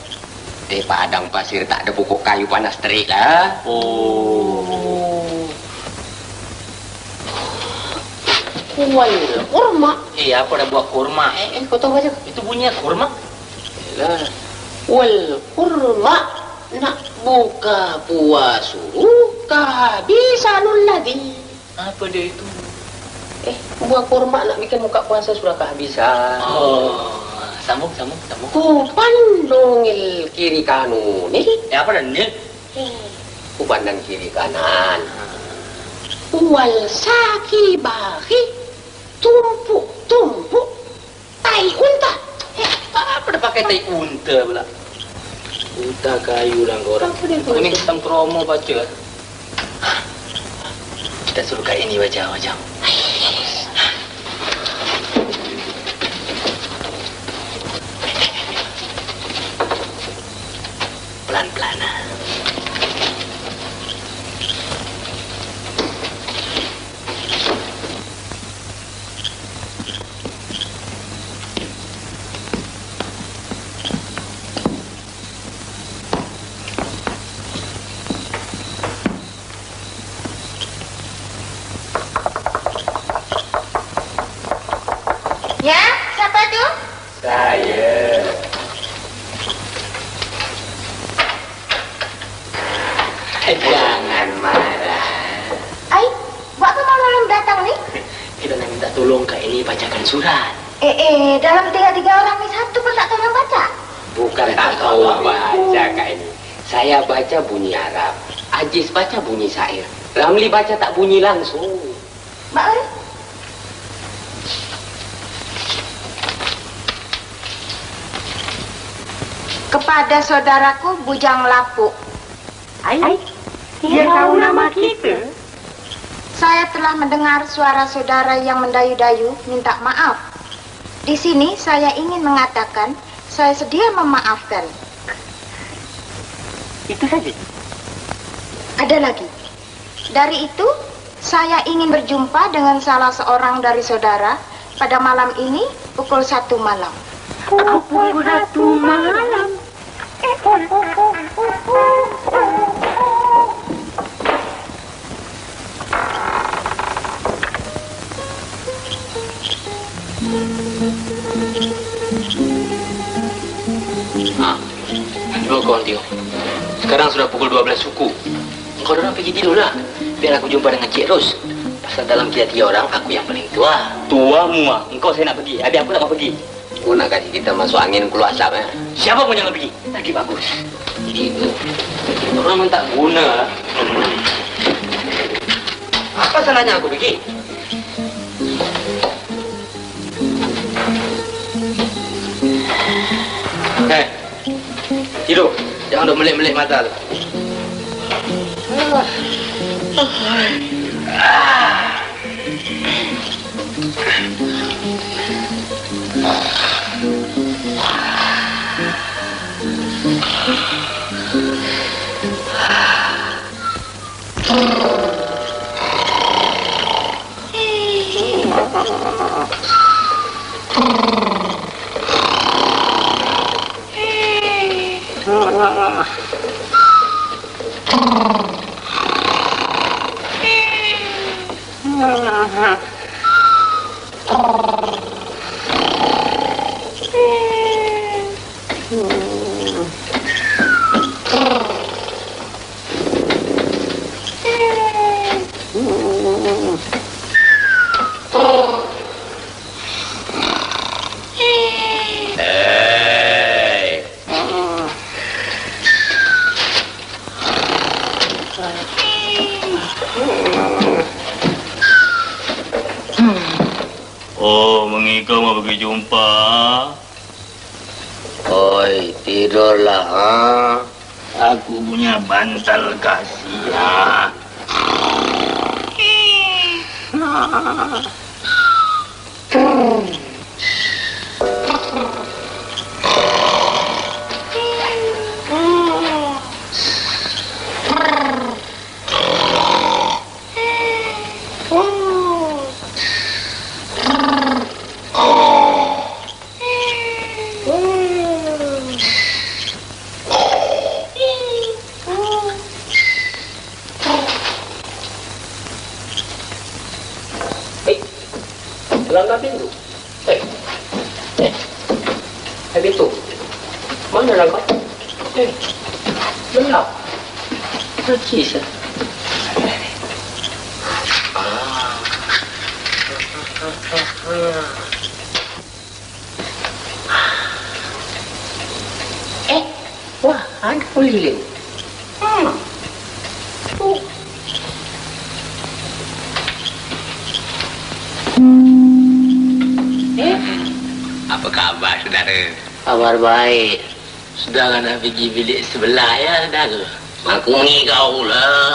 Eh padang pasir tak ada pokok kayu panas terik lah. Oh. Wal kurma. Eh apa dah buat kurma? Eh, eh kau tahu baca? Itu bunyinya kurma. Yalah. Wal kurma nak buka puasa kehabisanul ladhi. Apa dia itu? Eh, buah kurma nak bikin buka puasa sudah kehabisan. Oh. Sambung, sambung, sambung. Ku pandungil kiri kanun ni. Eh, apa dah ni? Ku pandang kiri kanan. Wal saki bahi tumpuk tumpuk tai unta. Eh, apa dah pakai tai unta pula? Unta kayu lah kau orang. Aku ni tentang promo baca. Kita suruh kat ini baca macam. Pelan-pelan plan-plana. Bunyi Arab. Ajis baca bunyi syair. Ramli baca tak bunyi langsung. Mak Eri? Kepada saudaraku Bujang Lapuk. Ai, dia tahu nama kita. Saya telah mendengar suara saudara yang mendayu-dayu minta maaf. Di sini saya ingin mengatakan saya sedia memaafkan. Itu saja. Ada lagi. Dari itu, saya ingin berjumpa dengan salah seorang dari saudara pada malam ini pukul satu malam. Pukul satu malam. Dua kau Tio. Sekarang sudah pukul 12 suku. Engkau orang pergi tidurlah. Biar aku jumpa dengan Cik Ros. Pasal dalam kita tiga orang, aku yang paling tua. Tua mua. Ah. Engkau saya nak pergi. Habis aku nak mau pergi. Kau nak kasih kita masuk angin keluar asap. Eh? Siapa pun jangan pergi. Lagi bagus. Jadi itu. Orang tak guna. Ah. Apa salahnya aku pergi? Hei. Tidur. Jangan duk melek-melek mata tu. Oh, pergi bilik sebelah ya saudara? Aku mengigau lah.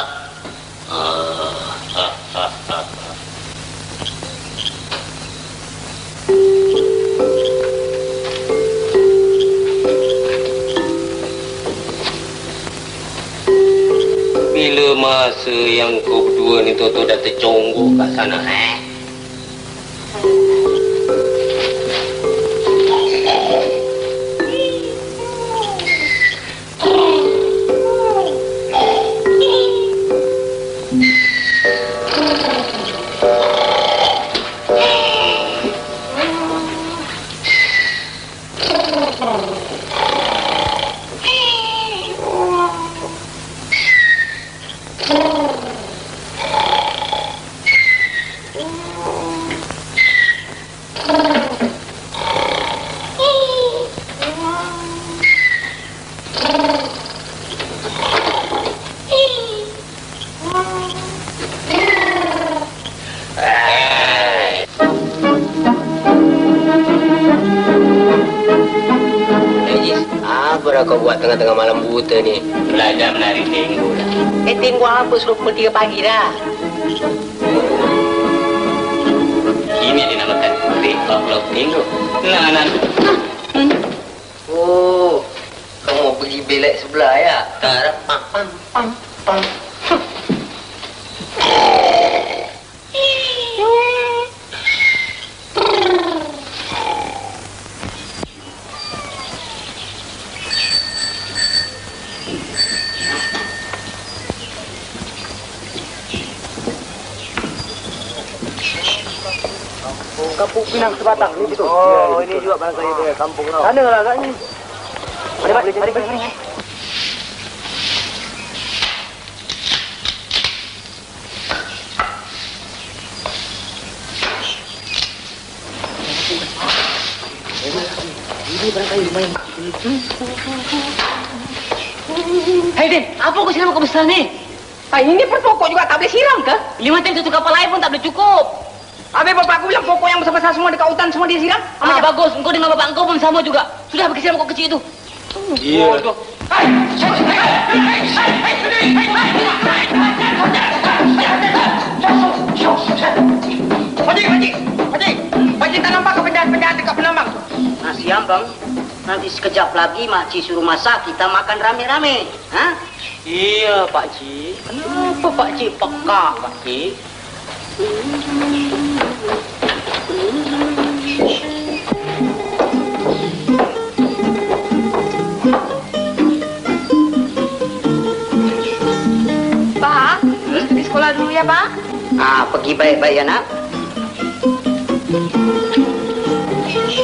Tengah-tengah malam buta ni? Belajar menari tenggo dah. Eh, tengok apa suruh pukul 3 pagi dah? Ini dia namakan Republic Tenggo. Nah, nah. Oh, kau mau pergi belek sebelah ya? Tak Sebatang ni situ. Oh, ini juga barang saya tu kampung kau. Sana lah agaknya. Mari, mari, mari, mari. mari. Hei Din, apa kau siram kau besar ni? Ah, ini per pokok juga tak boleh siram ke? Lima tem tutup kapal air pun tak boleh cukup. Habis bapak aku bilang pokok yang besar-besar semua dekat hutan semua dia siram. Ah, bagus. Engkau dengan bapak engkau pun sama juga. Sudah pergi siram pokok kecil itu. Iya. Pakcik, pakcik. Pakcik. Pakcik tak nampak ke penjahat-penjahat dekat penambang tu? Nah, siang bang. Nanti sekejap lagi makcik suruh masak, kita makan rame-rame. Hah? Iya, Pak Cik. Kenapa Pak Cik peka, Pak Cik? Ya, Pak. Ah, pergi baik-baik ya, nak. Ih,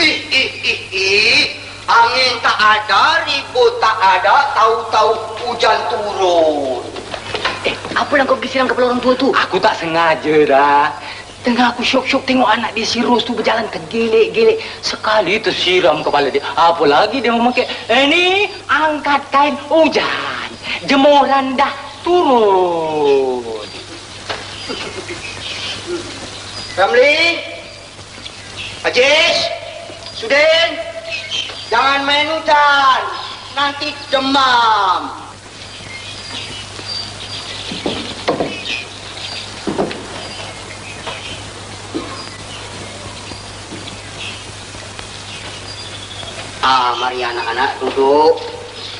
Ih, ih, ih, ih. Angin tak ada, ribut tak ada, tahu-tahu hujan turun. Eh, apa yang kau pergi siram kepala orang tua tu? Aku tak sengaja dah. Tengah aku syok-syok tengok anak dia si Ros tu berjalan tergelek-gelek. Sekali tersiram kepala dia. Apa lagi dia memakai? Eh ni, angkat kain hujan. Jemuran dah turun. Ramli, Ajis, Sudin, jangan main hujan. Nanti demam. Ah, mari anak-anak duduk.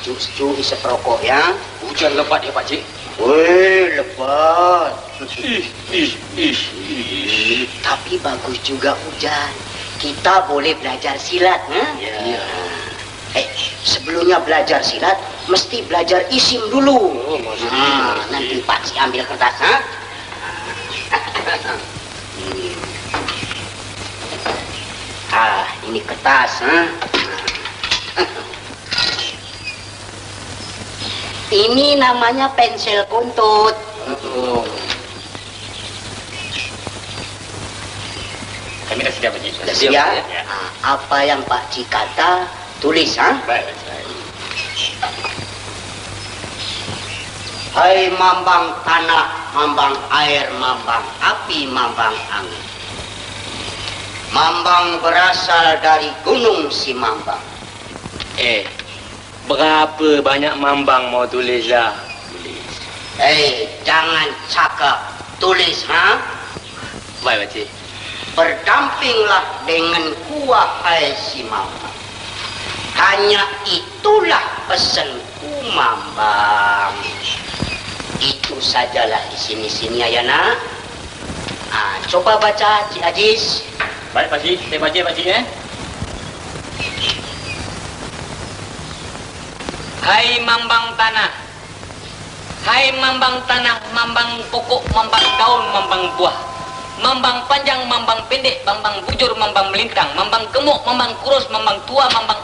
Cucu isep rokok ya. Hujan lebat ya Pak Cik. Weh, lebat. Ih, ih, ih, ih. Tapi bagus juga hujan. Kita boleh belajar silat, ha? Ya. Eh, sebelumnya belajar silat, mesti belajar isim dulu. Oh. Ah, nanti Pak ambil kertas? Hmm. Ah, ini kertas, ha? Ini namanya pensil kuntut. Oh. Kami dah siap Pak Cik. Sudah siap? Ah, apa yang Pak Cik kata, tulis, ha? Baik, baik. Hai mambang tanah, mambang air, mambang api, mambang angin. Mambang berasal dari gunung si mambang. Eh, berapa banyak mambang mau tulis dah? Tulis. Eh, jangan cakap, tulis, ha? Baik, Pak Cik. Berdampinglah dengan kuah hai si mambang. Hanya itulah pesanku mambang. Itu sajalah di sini-sini ya nak. Ah, coba baca Cik Aziz. Baik, Pak Cik. Saya baca, Pak Cik, eh. Hai mambang tanah. Hai mambang tanah, mambang pokok, mambang daun, mambang buah. Mambang panjang, mambang pendek, mambang bujur, mambang melintang, mambang gemuk, mambang kurus, mambang tua, mambang...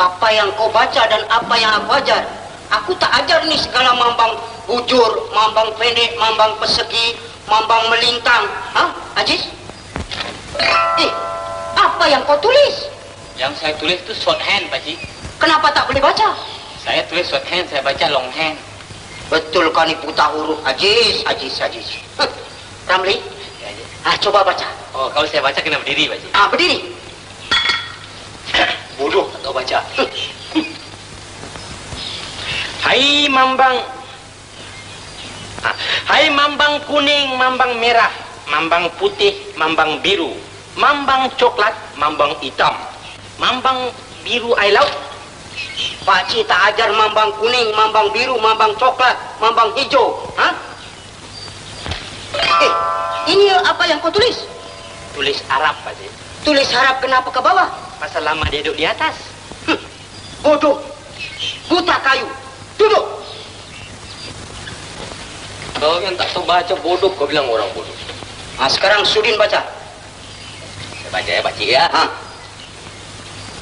Apa yang kau baca dan apa yang aku ajar? Aku tak ajar ni segala mambang bujur, mambang pendek, mambang persegi, mambang melintang. Hah, Aziz? Eh, apa yang kau tulis? Yang saya tulis itu shorthand, Pak Cik. Kenapa tak boleh baca? Saya tulis shorthand, saya baca longhand. Betul kau ni buta huruf Aziz, Aziz, Aziz. Ramli, Ya, ya. ah, coba baca. Oh, kalau saya baca kena berdiri, Pak Cik. Ah, berdiri. Bodoh kau baca. Hai mambang. Ha. Hai mambang kuning, mambang merah, mambang putih, mambang biru, mambang coklat, mambang hitam, mambang biru air laut. Pak Cik tak ajar mambang kuning, mambang biru, mambang coklat, mambang hijau. Ha? Eh, ini apa yang kau tulis? Tulis Arab, Pak Cik. Tulis harap kenapa ke bawah? Pasal lama dia duduk di atas. Bodoh. Buta kayu. Duduk. Kau yang tak tahu baca bodoh, kau bilang orang bodoh. Ah, sekarang Sudin baca. Saya baca ya, Pak Cik ya. Ha.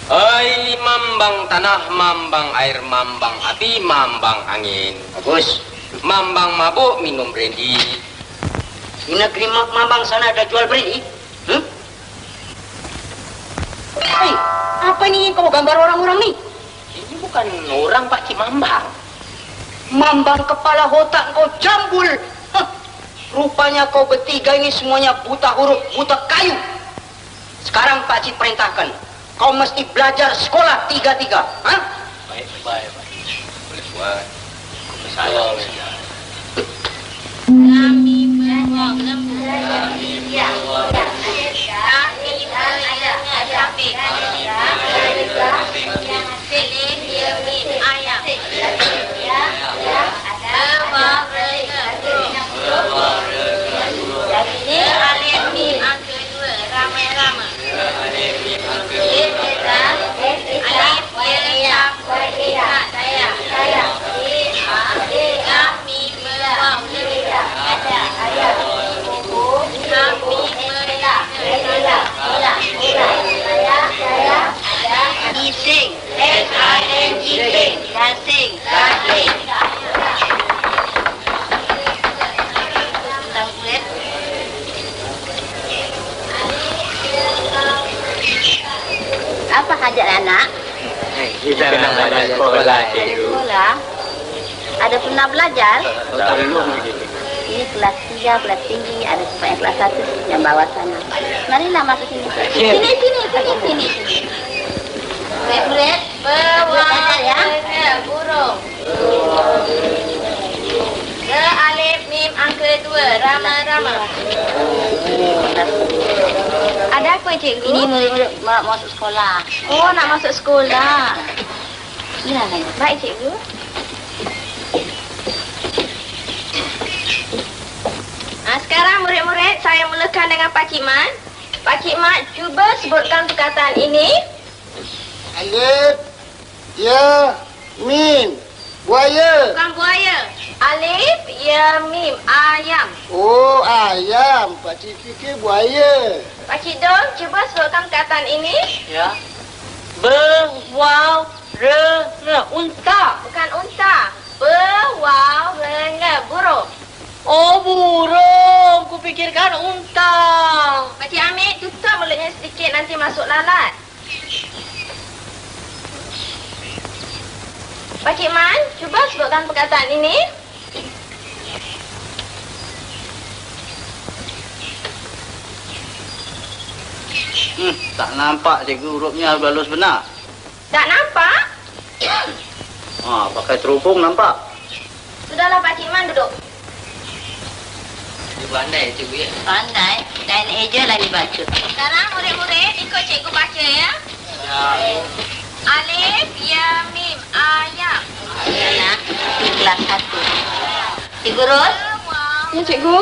Hai mambang tanah, mambang air, mambang api, mambang angin. Bagus. Mambang mabuk minum brandy. Di negeri Mak Mambang sana ada jual brandy? Hmm? Hei, apa ini kau gambar orang-orang ni? Ini bukan orang Pak Cik Mambang. Mambang kepala otak kau jambul. Hah. Rupanya kau bertiga ini semuanya buta huruf, buta kayu. Sekarang Pak Cik perintahkan. Kau mesti belajar sekolah tiga-tiga. Hah? Baik, baik, baik. Boleh buat. Saya Kami lembu. Ising, S-I-N-G-Ing, gasing, gasing. Tahu kulit? Apa hajat anak? Kita nak belajar sekolah, cikgu. Sekolah. Ada pernah belajar? Belum Ini kelas 3, kelas tinggi, ada sebab yang kelas 1 yang bawah sana. Marilah masuk sini. Ya. Sini, sini, sini, sini. Murid-murid, bawa ya. burung. Ke alif mim angka dua, rama-rama. Ada apa cikgu? Ini murid-murid mau masuk sekolah. Oh, nak masuk sekolah. Ya, baik cikgu. Ha, sekarang murid-murid saya mulakan dengan Pak Cik Mat. Pak Cik Mat cuba sebutkan perkataan ini. Alif, ya, mim, buaya. Bukan buaya. Alif, ya, mim, ayam. Oh, ayam. Pak Cik fikir buaya. Pak Cik Dong, cuba sebutkan perkataan ini. Ya. Be, wow, re, re, unta. Bukan unta. Be, wow, renga, burung. Oh, burung. Kupikirkan unta. Pak Cik Amir, tutup mulutnya sedikit nanti masuk lalat. Pak Cik Man, cuba sebutkan perkataan ini. Hmm, tak nampak cikgu hurufnya halus benar. Tak nampak? Ha, pakai terupung nampak. Sudahlah Pak Cik Man duduk. Dia pandai, cikgu ya. Pandai. Dan eja lah dibaca. Sekarang murid-murid ikut cikgu baca ya. Alif, ya, mim, ayam. Ya, kelas satu. Cikgu Ros? Ya, cikgu.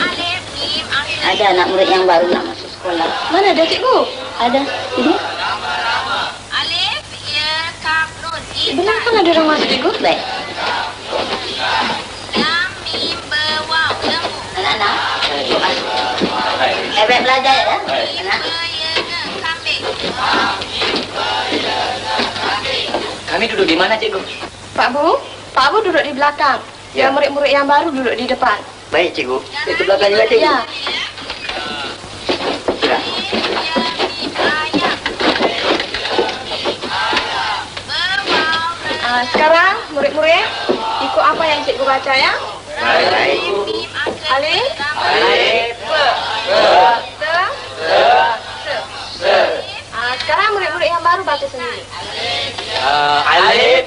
Alif, mim, angka. Ada anak murid yang baru nak masuk sekolah. Mana ada cikgu? Ada. Ini. Alif, ya, kam, nun, Benar kan ada orang masuk cikgu? Baik. Belajar ya. Anak. Kami duduk di mana, cikgu? Pak Bu, Pak Bu duduk di belakang. Ya. Yang murid-murid yang baru duduk di depan. Baik, cikgu. Itu belakang juga, cikgu. Ya. Ya. Ah, sekarang murid-murid ikut apa yang cikgu baca ya. Baik. Alif. Alif. Se. Se. Ah, sekarang murid-murid yang baru baca sendiri. Uh, alif.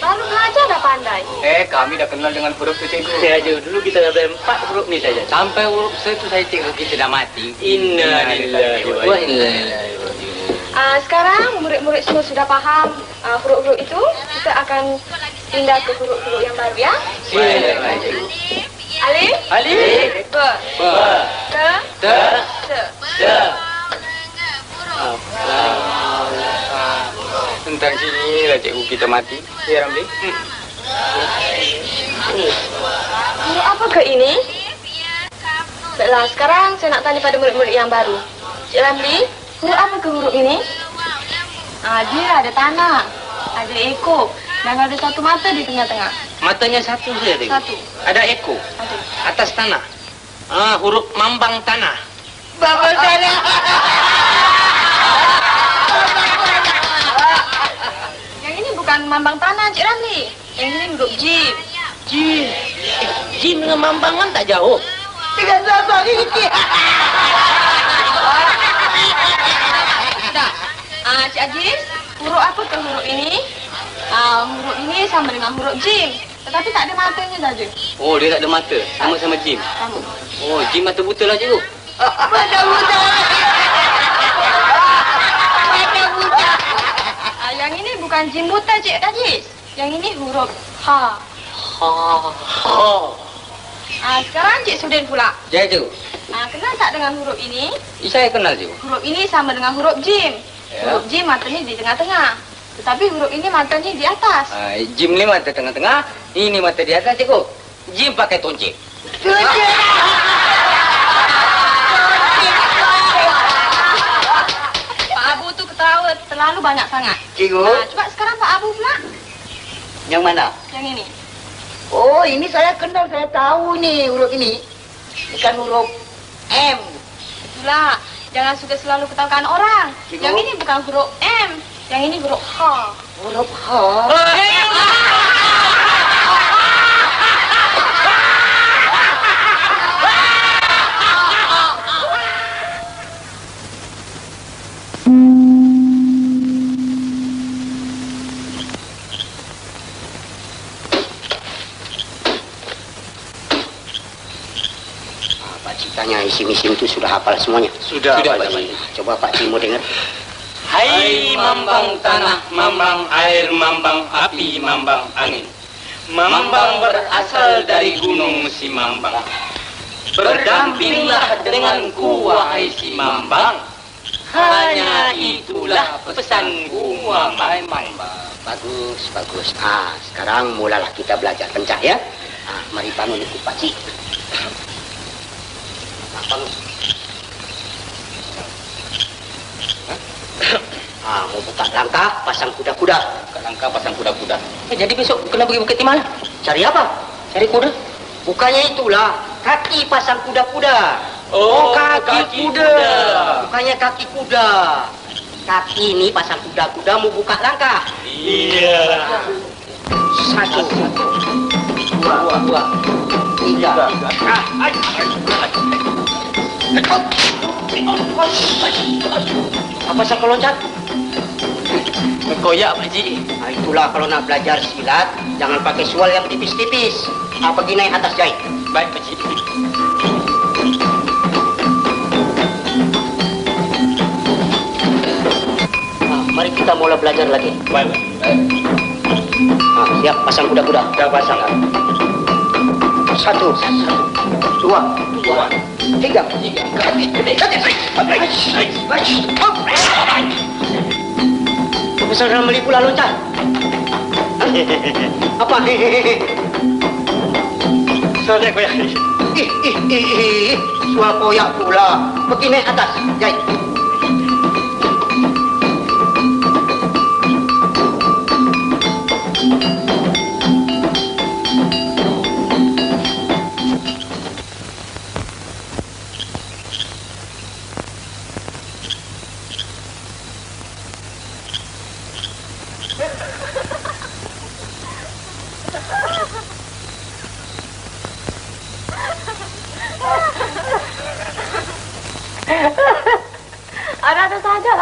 Baru belajar dah pandai. Eh, kami dah kenal dengan huruf tu cikgu. Saya aja dulu kita ada empat huruf ni saja. Sampai huruf saya tu saya cikgu kita dah mati. Wa inna ilaihi raji'un. Ah, sekarang murid-murid semua sudah faham ah, huruf-huruf itu. Kita akan pindah ke huruf-huruf yang baru ya. Silakan cikgu. Alif, Alif, B, ba, T, ta, C. da. Tentang sini lah cikgu kita mati. Ya, Ramli. Huruf apa ke ini? Baiklah, sekarang saya nak tanya pada murid-murid yang baru. Cik Ramli, huruf apa ke huruf ini? Ah, dia ada tanah, ada ekor dan ada satu mata di tengah-tengah. Matanya satu saja. Satu. Ada eko. Satu. Atas tanah. Ah, huruf mambang tanah. Bapak saya. Yang ini bukan mambang tanah, Cik Ramli. Yang ini huruf jim. Jim. Eh, Jim dengan mambang kan tak jauh. Dengan sabar ini. Sudah. Ah, Cik Ajis, huruf apa ke huruf ini? Ah, huruf ini sama dengan huruf jim. Tetapi tak ada matanya saja. Oh, dia tak ada mata. Sama sama Jim. Sama. Oh, Jim mata buta lah cikgu. Pada buta. Pada buta. Ah, yang ini bukan jim buta, Cik Ajis. Yang ini huruf ha. Ha. Ha. Ah, sekarang Cik Sudin pula. Ya, cikgu. Ah, kenal tak dengan huruf ini? Saya kenal cikgu. Huruf ini sama dengan huruf jim. Ya. Huruf jim matanya di tengah-tengah. Tetapi huruf ini matanya di atas. Ah, Jim ni mata tengah-tengah, ini mata di atas cikgu. Jim pakai toncik. Pak Abu tu ketawa terlalu banyak sangat. Cikgu, Ah, cuba sekarang Pak Abu pula. yang mana? Yang ini. Oh, ini saya kenal, saya tahu ni huruf ini. Bukan huruf M. Itulah. Jangan suka selalu ketawakan orang. Cikgu. Yang ini bukan huruf M. Yang ini huruf H. Huruf H. Ah, Pak Cik tanya isim-isim itu sudah hafal semuanya. Sudah, Sudah, Pak Pak Cik. Coba Pak Cik mau dengar. Hai mambang tanah, mambang air, mambang api, mambang angin. Mambang berasal dari gunung si mambang. Berdampinglah denganku wahai si mambang. Hanya itulah pesanku wahai mambang. Bagus, bagus. Ah, sekarang mulalah kita belajar pencak ya. Ah, mari bangun ikut Pak Cik. Ah, Ah, mau buka langkah, pasang kuda-kuda. Kat langkah pasang kuda-kuda. Eh, jadi besok kena pergi Bukit Timah lah. Cari apa? Cari kuda. Bukannya itulah, kaki pasang kuda-kuda. Oh, kaki kuda. Bukannya kaki kuda. Kaki ini pasang kuda-kuda mau buka langkah. Iya. Satu, dua, dua, tiga. Apa saya loncat? Koyak Pak Cik. Nah, itulah kalau nak belajar silat, jangan pakai sual yang tipis-tipis. Ah, pergi naik atas jahit. Baik Pak Cik. Ah, mari kita mula belajar lagi. Baik. Ah, siap, pasang kuda-kuda. Dah pasang. Satu, dua, dua, tiga. Profesor Ramli pula loncat. Apa? Saya koyak. Ih, ih, ih, ih. Suara koyak pula. Pergi naik atas. Jahit.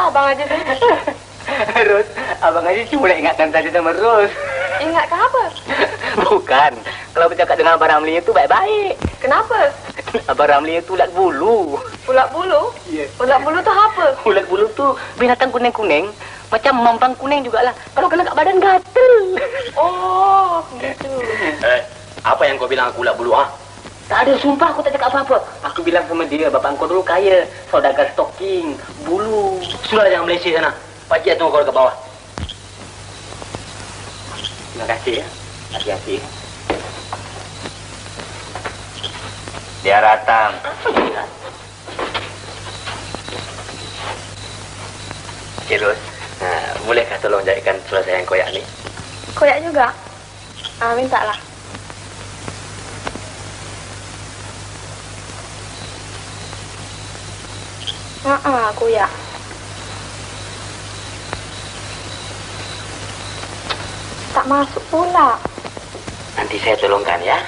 Abang Haji. Ros, abang Haji cuma ingatkan tadi sama Ros. Ingat ke apa? Bukan. Kalau bercakap dengan Abang Ramli itu baik-baik. Kenapa? Abang Ramli itu ulat bulu. Ulat bulu? Ya. Ulat bulu tu apa? Ulat bulu tu binatang kuning-kuning. Macam mampang kuning jugalah. Kalau kena kat badan gatel. Oh, gitu. Eh, apa yang kau bilang aku ulat bulu, ha? Tak ada, sumpah aku tak cakap apa-apa. Aku bilang sama dia, bapak kau dulu kaya. Saudagar stocking, bulu. Sudah jangan Malaysia sana. Pakcik tunggu kau dekat bawah. Terima kasih ya. Hati-hati. Dia ratang. Cirus, nah, bolehkah tolong jadikan selesai yang koyak ni? Koyak juga? Ah, minta lah. Ah, ah, koyak. Tak masuk pula. Nanti saya tolongkan ya.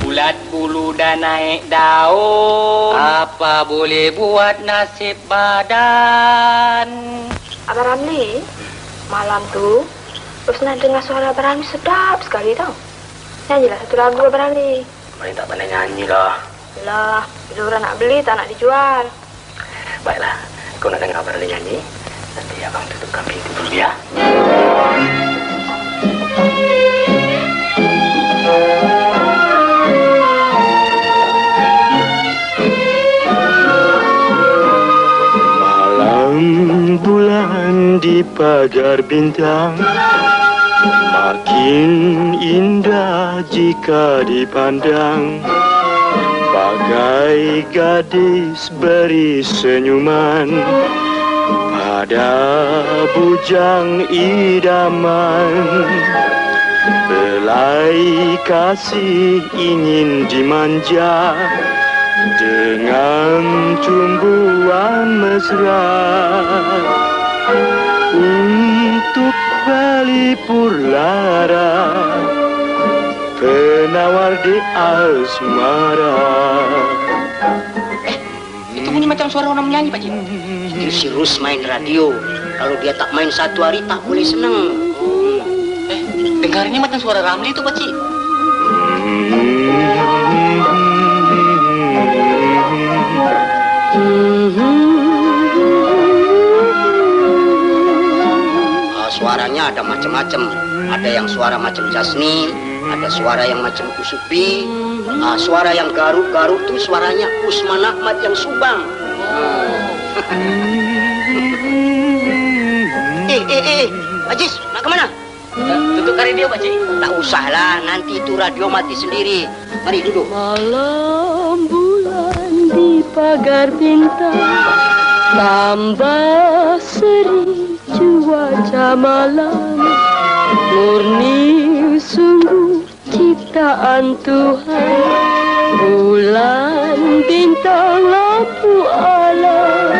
Bulat bulu dah naik daun. Apa boleh buat nasib badan? Abang Ramli, malam tu, Usna dengar suara Abang Ramli sedap sekali tau. Nyanyilah satu lagu Abang Ramli. Main tak pandai nyanyi lah. Lah, bila orang nak beli tak nak dijual. Baiklah, kau nak dengar Abang nyanyi. Nanti abang tutupkan pintu dulu ya. Malam bulan di pagar bintang Makin indah jika dipandang Bagai gadis beri senyuman Pada bujang idaman. Belai kasih ingin dimanja dengan tumbuhan mesra. Untuk pelipur lara penawar di asmara Itu bunyi macam suara orang menyanyi, Pakcik. Itu si Rus main radio. Kalau dia tak main satu hari tak boleh senang. Eh, dengar ini macam suara Ramli itu, Pakcik. Ah, suaranya ada macam-macam. Ada yang suara macam Jasni, ada suara yang macam Usupi, ah, suara yang garuk-garuk tu suaranya Usman Ahmad yang Subang. eh, eh, eh, Ajis, nak ke mana? Tutup radio pakcik. Tak usahlah, nanti itu radio mati sendiri. Mari duduk. Malam bulan di pagar bintang Tambah seri cuaca malam Murni sungguh ciptaan Tuhan. Bulan bintang lampu alam.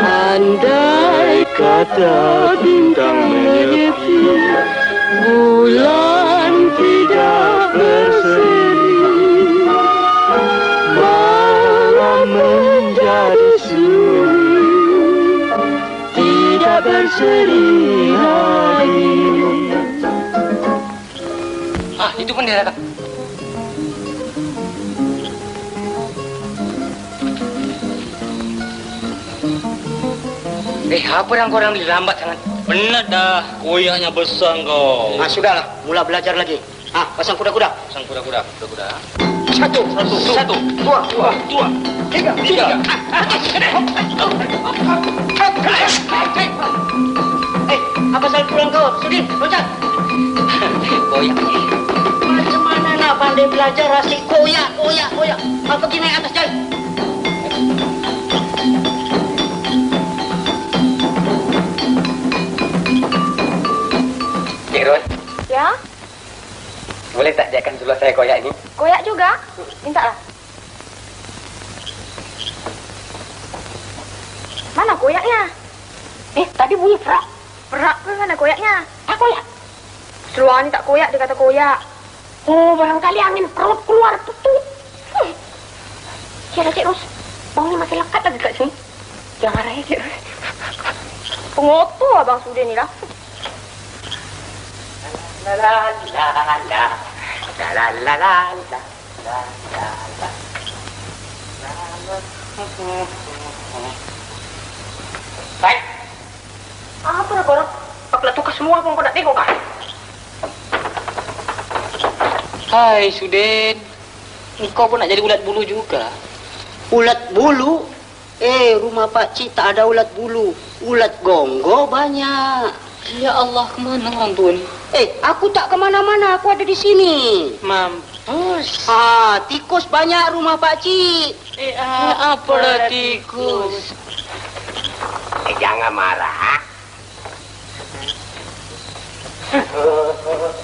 Andai kata bintang menyepi bulan tidak berseri. Malam menjadi sunyi tidak berseri lagi itu pun dia datang. Eh, apa yang korang lambat sangat? Penat dah. Koyaknya besar kau. Ah, sudahlah, mula belajar lagi. Ah, pasang kuda-kuda. Sang kuda-kuda, kuda-kuda. Satu, satu, satu, dua, dua, dua, tiga, tiga. Eh, apa saya pulang kau? Sudin, loncat. Koyak. Macam nak pandai belajar asik koyak, koyak, koyak. Ah, pergi naik atas jalan. Cik Ros, Ya? boleh tak jadikan dulu saya koyak ni? Koyak juga? Minta lah. Mana koyaknya? Eh, tadi bunyi perak. Perak ke mana koyaknya? Ah, koyak. Seluar ni tak koyak, dia kata koyak. Oh, barangkali angin perut keluar. Tutup. Hmm. Kira Cik Ros, bau ni masih lekat lagi kat sini. Jangan marah ya, Cik. Pengotor Abang Sudin ni lah. La la la la la la la la la. Baik. Apa nak korang? Nak tukar semua pun kau nak tengok kan? Hai Sudin. Engkau pun nak jadi ulat bulu juga. Ulat bulu? Eh, rumah Pak Cik tak ada ulat bulu. Ulat gonggo banyak. Ya Allah, kemana orang tua ni? Eh, aku tak kemana-mana. Aku ada di sini. Mampus. Ah, tikus banyak rumah Pak Cik. Eh, ah, apalah tikus. Eh, jangan marah. Haji!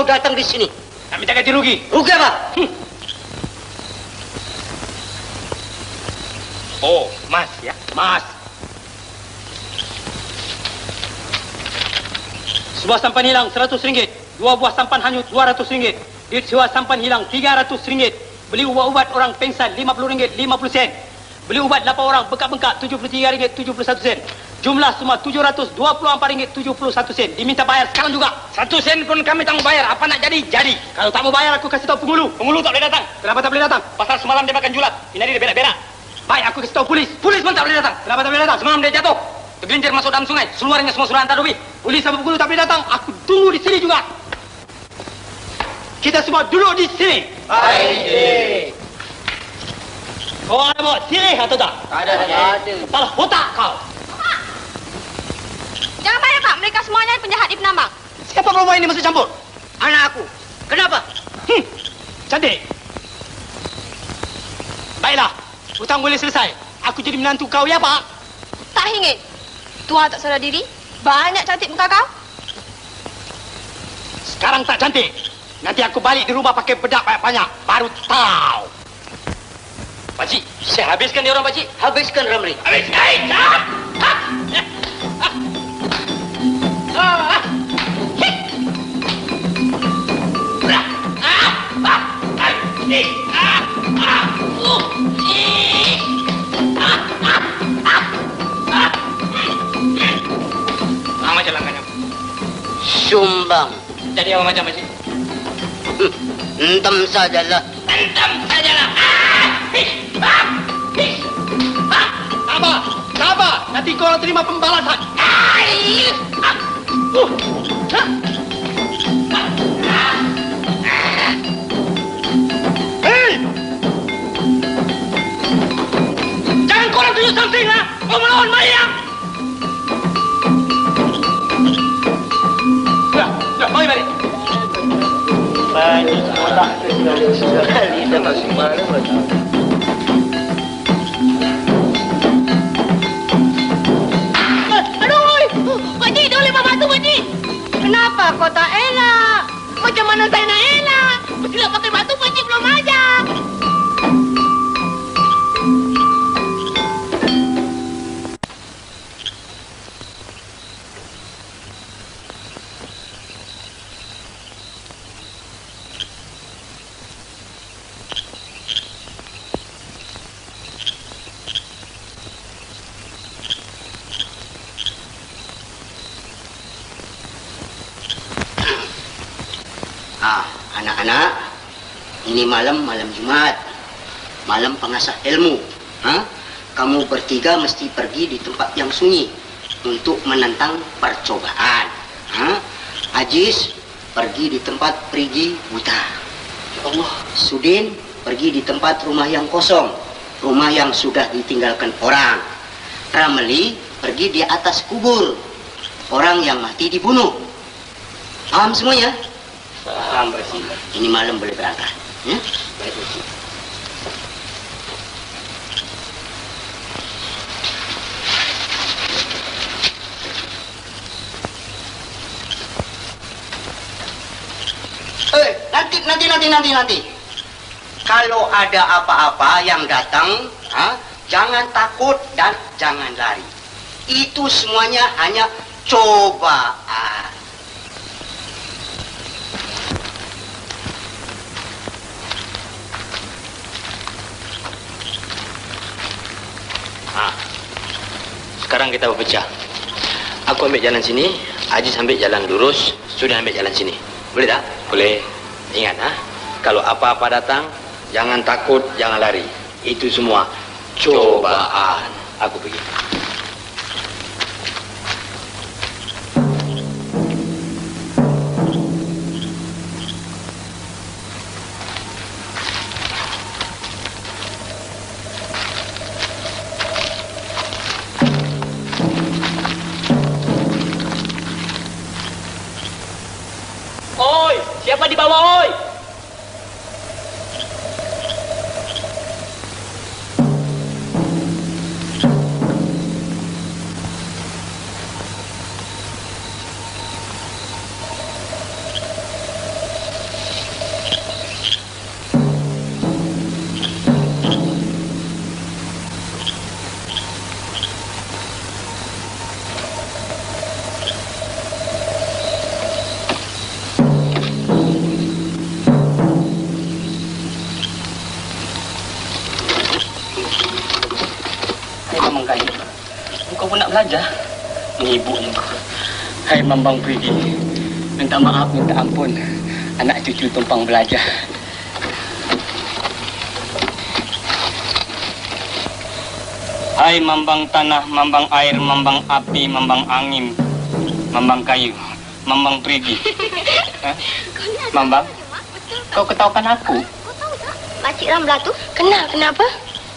kau datang di sini? Kami minta ganti rugi? Rugi apa? Hm. Oh, mas ya, mas. Sebuah sampan hilang seratus ringgit. Dua buah sampan hanyut dua ratus ringgit. Duit sewa sampan hilang tiga ratus ringgit. Beli ubat-ubat orang pengsan lima puluh ringgit lima puluh sen. Beli ubat lapan orang bengkak-bengkak tujuh puluh tiga ringgit tujuh puluh satu sen. Jumlah semua tujuh ratus dua puluh empat ringgit tujuh puluh satu sen. Diminta bayar sekarang juga. Satu sen pun kami tanggung bayar. Apa nak jadi? Jadi. Kalau tak mau bayar aku kasih tahu penghulu. Penghulu tak boleh datang. Kenapa tak boleh datang? Pasal semalam dia makan julat. Ini dia berak-berak. Baik, aku kasih tahu polis. Polis pun tak boleh datang. Kenapa tak boleh datang? Semalam dia jatuh. Tergelincir masuk dalam sungai. Seluarnya semua sudah hantar. Polis sama penghulu tak boleh datang. Aku tunggu di sini juga. Kita semua duduk di sini. Baik. Kau ada bawa sirih atau tak? Ada, ada. Kepala otak kau. Jangan bayar Pak. Mereka semuanya penjahat di penambang. Siapa perempuan ini masuk campur? Anak aku. Kenapa? Hmm, cantik. Baiklah, hutang boleh selesai. Aku jadi menantu kau ya, Pak. Tak ingin. Tua tak sadar diri. Banyak cantik muka kau. Sekarang tak cantik. Nanti aku balik di rumah pakai bedak banyak-banyak. Baru tahu. Pakcik, saya habiskan dia orang, Pakcik. Habiskan Ramli. Habis. Hai, tak. Ha. Ah, ah. Ah, eh. Ah, ah. Uh. Eh. Ah, ah. Ah. Ah. Ah, macam langkahnya. Sumbang. Jadi apa macam, Pakcik? Entam sajalah. Hentam sajalah. Ah! Hik! Ah! Hik! Ah! Sabar! Sabar! Nanti kau orang terima pembalasan. Ai! Ah! Uh! Ha! Ah! Jangan korang tunjuk something lah! Kau melawan mayang! Ya, mari balik. Banyak otak sekali dah masuk mana mana. Aduh, Pakcik, dah lima batu, Pakcik. Kenapa kau tak elak? Macam mana saya nak elak? Mestilah pakai batu, Pakcik belum ajar. Ini malam malam Jumat. Malam pengasah ilmu. Ha? Kamu bertiga mesti pergi di tempat yang sunyi untuk menentang percobaan. Ha? Ajis pergi di tempat perigi buta. Ya Allah, Sudin pergi di tempat rumah yang kosong, rumah yang sudah ditinggalkan orang. Ramli pergi di atas kubur, orang yang mati dibunuh. Paham semuanya? Paham. Ini malam boleh berangkat. Cik. Eh, nanti, nanti, nanti, nanti, nanti. Kalau ada apa-apa yang datang, ha, jangan takut dan jangan lari. Itu semuanya hanya cobaan. Ha. Sekarang kita berpecah. Aku ambil jalan sini, Aziz ambil jalan lurus, sudah ambil jalan sini. Boleh tak? Boleh. Ingat ha? Kalau apa-apa datang, jangan takut, jangan lari. Itu semua cobaan. Aku pergi. Siapa di bawah, oi? Hai Mambang Pridi. Minta maaf, minta ampun. Anak cucu tumpang belajar. Hai Mambang Tanah, Mambang Air, Mambang Api, Mambang Angin, Mambang Kayu, Mambang Pridi. Hah? Mambang, kau ketahukan aku? Makcik Ramla tu kenal kenapa?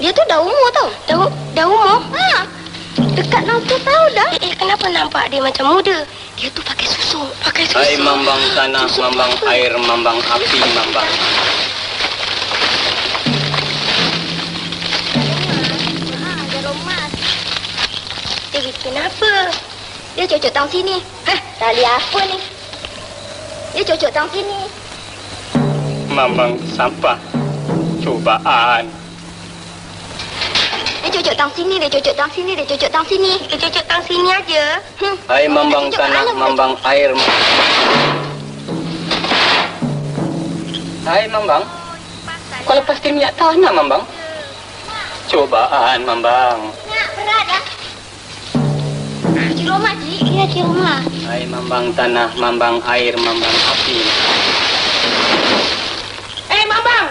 Dia tu dah umur tau. Dah, dah umur? Ha. Dekat 60 tahun dah. Eh, eh, kenapa nampak dia macam muda? Dia tu pakai susu. Pakai susu. Hai mambang tanah, mambang air, mambang api, mambang. Kenapa? Dia cocok tang sini. Hah, tali apa ni? Dia cocok tang sini. Mambang sampah. Cobaan. Cocok tang sini, dia cocok tang sini, dia cocok tang sini. Dia cocok tang sini aja. Hmm. Hai mambang tanah, mambang air. Hai Mambang. Kau lepaskan minyak tanah Mambang. Cobaan Mambang. Nak, berat dah. Cik Roma, Cik. Ya, Cik Roma. Hai Mambang tanah, Mambang air, Mambang api. Eh, Mambang!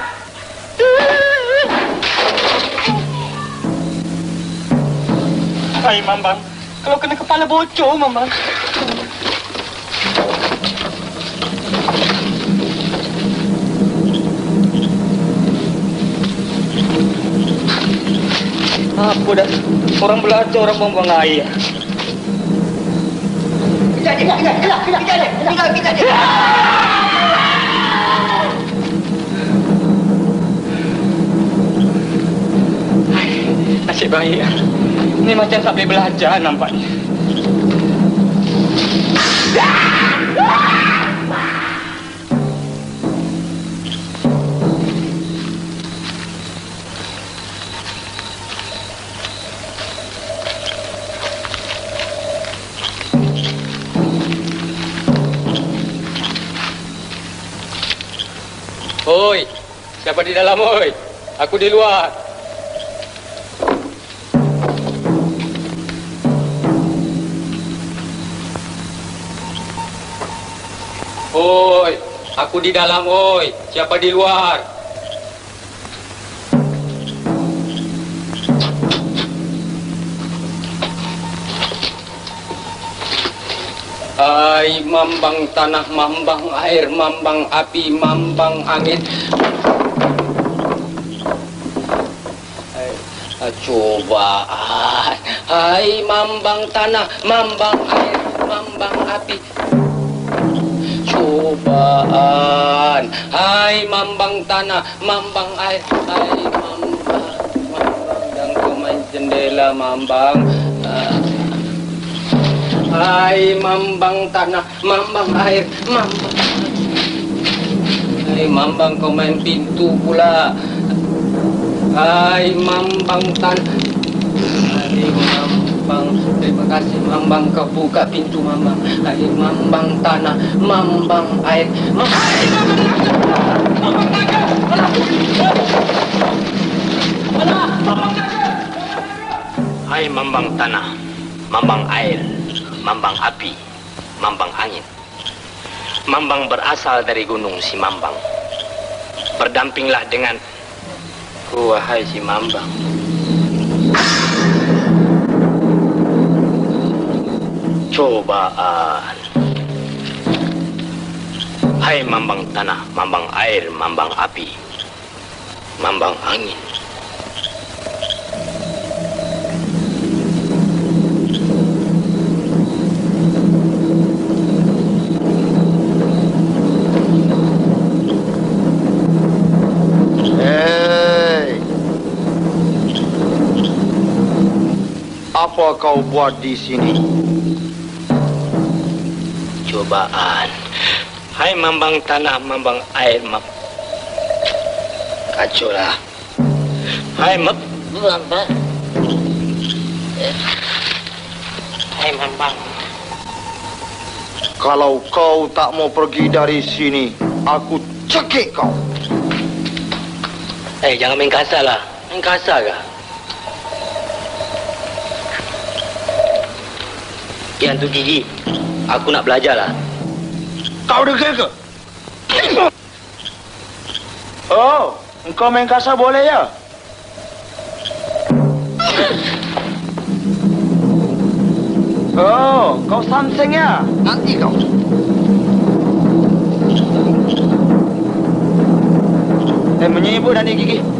Hai Mambang. Kalau kena kepala bocor Mambang. Apa dah? Orang belajar orang buang-buang air. Kejar dia, kejar, kejar, kejar, kejar dia. Kejar, kejar dia. Nasib baik. Ni macam tak boleh belajar nampaknya. Oi, siapa di dalam oi? Aku di luar. Oi, Aku di dalam, oi. Siapa di luar? Hai mambang tanah, mambang air, mambang api, mambang angin. Cobaan. Hai mambang tanah, mambang air, mambang api. Cobaan. Hai mambang tanah, mambang air, hai mambang, mambang dan kau main jendela mambang. Ah. Hai mambang tanah, mambang air, mambang. Hai mambang kau main pintu pula. Hai mambang tanah. Kasih mambang kau buka pintu mambang. Hai mambang tanah, mambang air, mambang. Hai mambang tanah, mambang air, mambang api, mambang angin. Mambang berasal dari gunung si Mambang. Berdampinglah dengan wahai si Mambang. Cobaan. Hai Mambang tanah, Mambang air, Mambang api, Mambang angin. Apa kau buat di sini? Cobaan. Hai Mambang tanah, Mambang air, Mam. Kacau lah. Hai Mab. Mambang. Hai Mambang. Kalau kau tak mau pergi dari sini, aku cekik kau. Eh, jangan main kasar lah. Main kasar ke? Eh, hantu gigi. Aku nak belajar lah. Kau dengar ke? Oh, engkau main kasar boleh ya? Oh, kau samseng ya? Nanti kau. Eh, menyibuk dan gigi.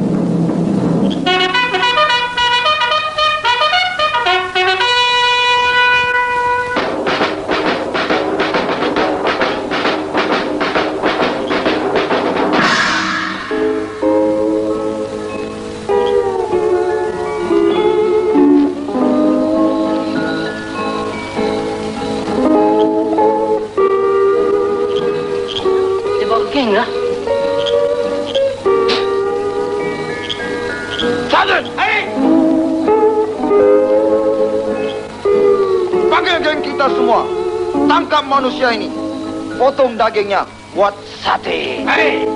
Potong dagingnya. Buat sate. Hey!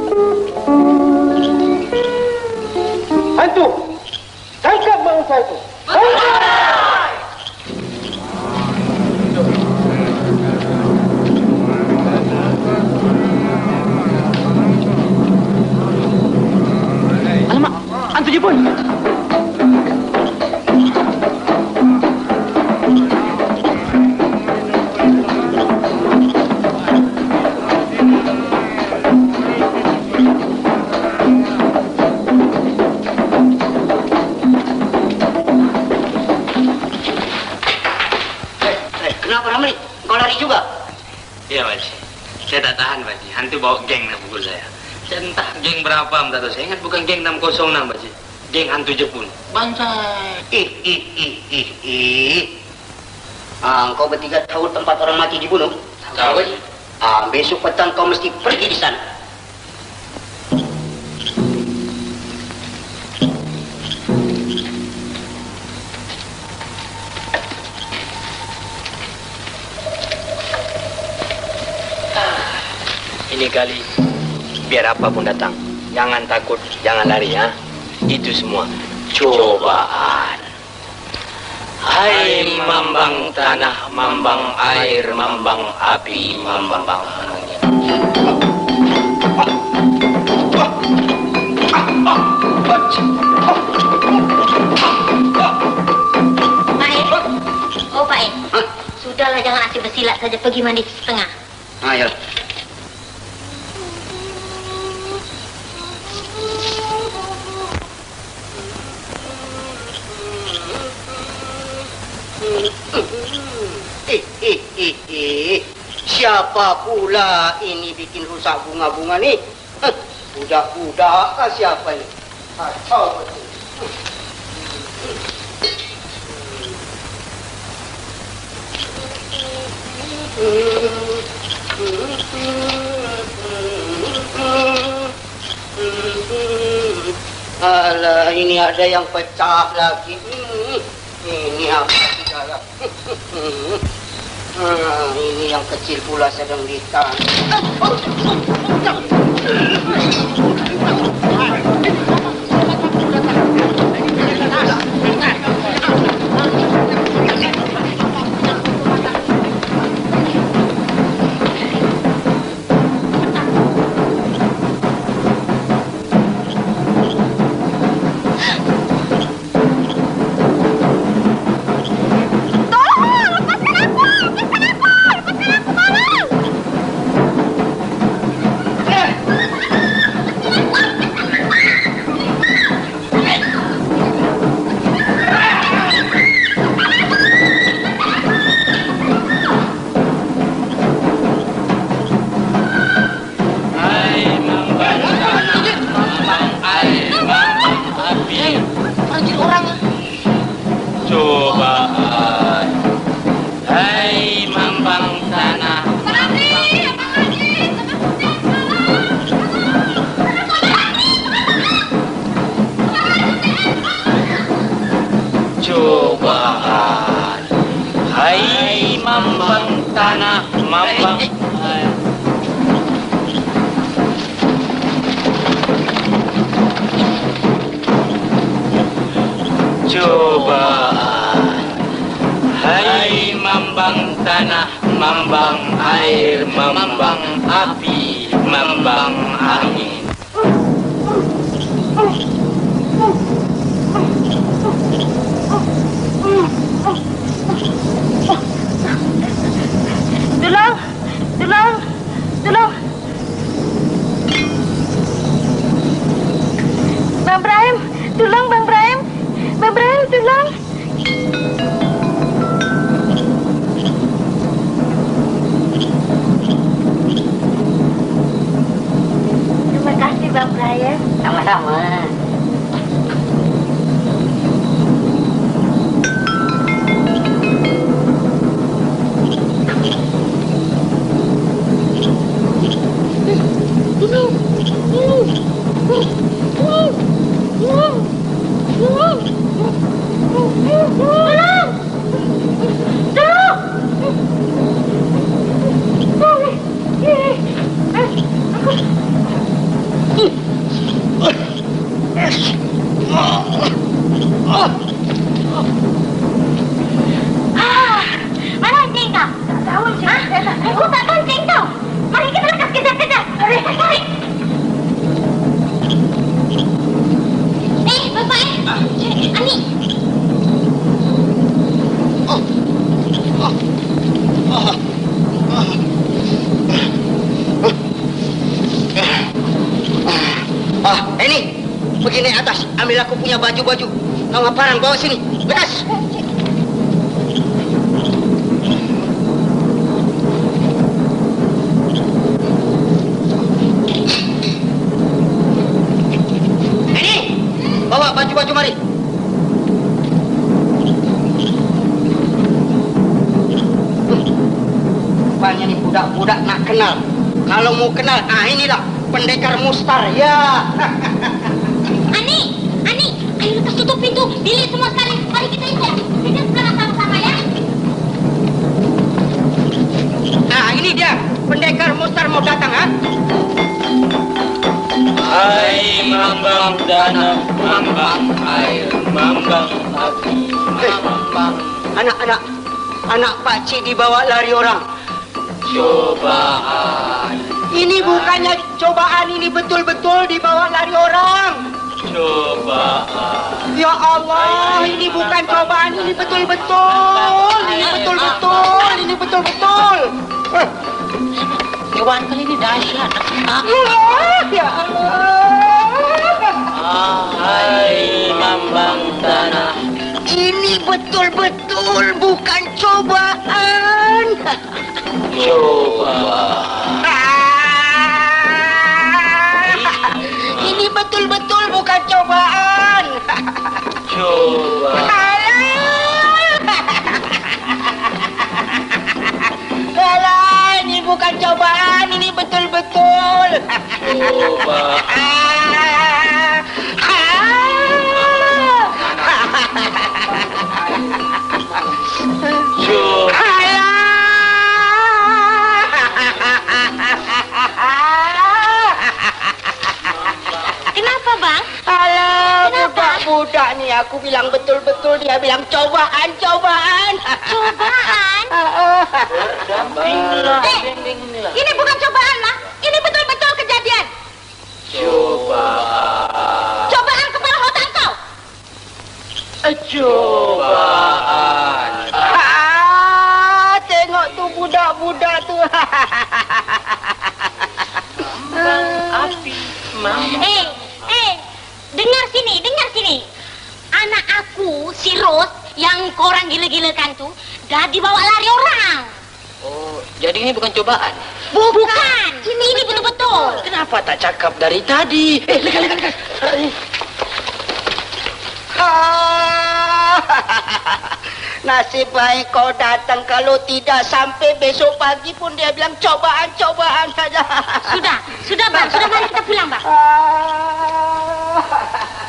Hantu! Tangkap bangsa itu! Alamak, hantu Jepun. Berapa, tak tahu. Saya ingat bukan geng 606, Pakcik. Geng hantu Jepun. Banzai. Ih, ih, ih, ih, ih. Ah, kau bertiga tahu tempat orang mati dibunuh? Tahu. Ah, besok petang kau mesti pergi di sana. Ini kali, biar apapun datang jangan takut, jangan lari ya. Itu semua cobaan. Hai mambang tanah, mambang air, mambang api, mambang bangunan. Eh. Oh, eh. Sudahlah jangan asyik bersilat saja pergi mandi setengah. Ayolah. Siapa pula ini bikin rusak bunga-bunga ni? Budak-budak kah siapa ni? Kacau betul. Alah, ini ada yang pecah lagi. Hmm, Ini apa sudah Hmm, ini yang kecil pula sedang ditan. Tolong! Punya baju-baju. Kau parang bawa sini. Lekas. Ini. Bawa baju-baju mari. Rupanya ni budak-budak nak kenal. Kalau mau kenal, ah inilah pendekar mustar. Ya. Lekas tutup pintu. Bilik semua sekali. Mari kita injak. Kita sekarang sama-sama ya. Ah, ini dia. Pendekar mustar mau datang, ah. Hai mambang tanah Mambang air Mambang api Mambang Anak-anak, anak Pak Cik dibawa lari orang. Cobaan Ini bukannya cobaan, ini betul-betul dibawa lari orang. Cobaan. Ya Allah, ini bukan cobaan, ini betul-betul. Ini betul-betul, ini betul-betul. Eh, Cobaan kali ini dahsyat. Ya Allah. Hai lambang tanah. Ini betul-betul bukan cobaan. Cobaan. Ini betul-betul bukan cobaan. Cobaan. Alah, ini bukan cobaan, ini betul-betul. Cobaan. Budak-budak ni aku bilang betul-betul dia bilang cobaan, cobaan. Cobaan? Eh, ini bukan cobaan, lah. Ini betul-betul kejadian. Cobaan. Cobaan kepala otak kau. Cobaan. Ah, tengok tu budak-budak tu. Api. Mama. Eh, eh, dengar sini, dengar sini. Anak aku, si Ros, yang korang gila-gilakan tu, dah dibawa lari orang. Oh, jadi ini bukan cobaan. Bukan. Ini, ini betul-betul. Kenapa tak cakap dari tadi? Eh, lekas, lekas, lekas. Nasib baik kau datang kalau tidak sampai besok pagi pun dia bilang cobaan-cobaan saja. Sudah, sudah bang, sudah mari kita pulang bang.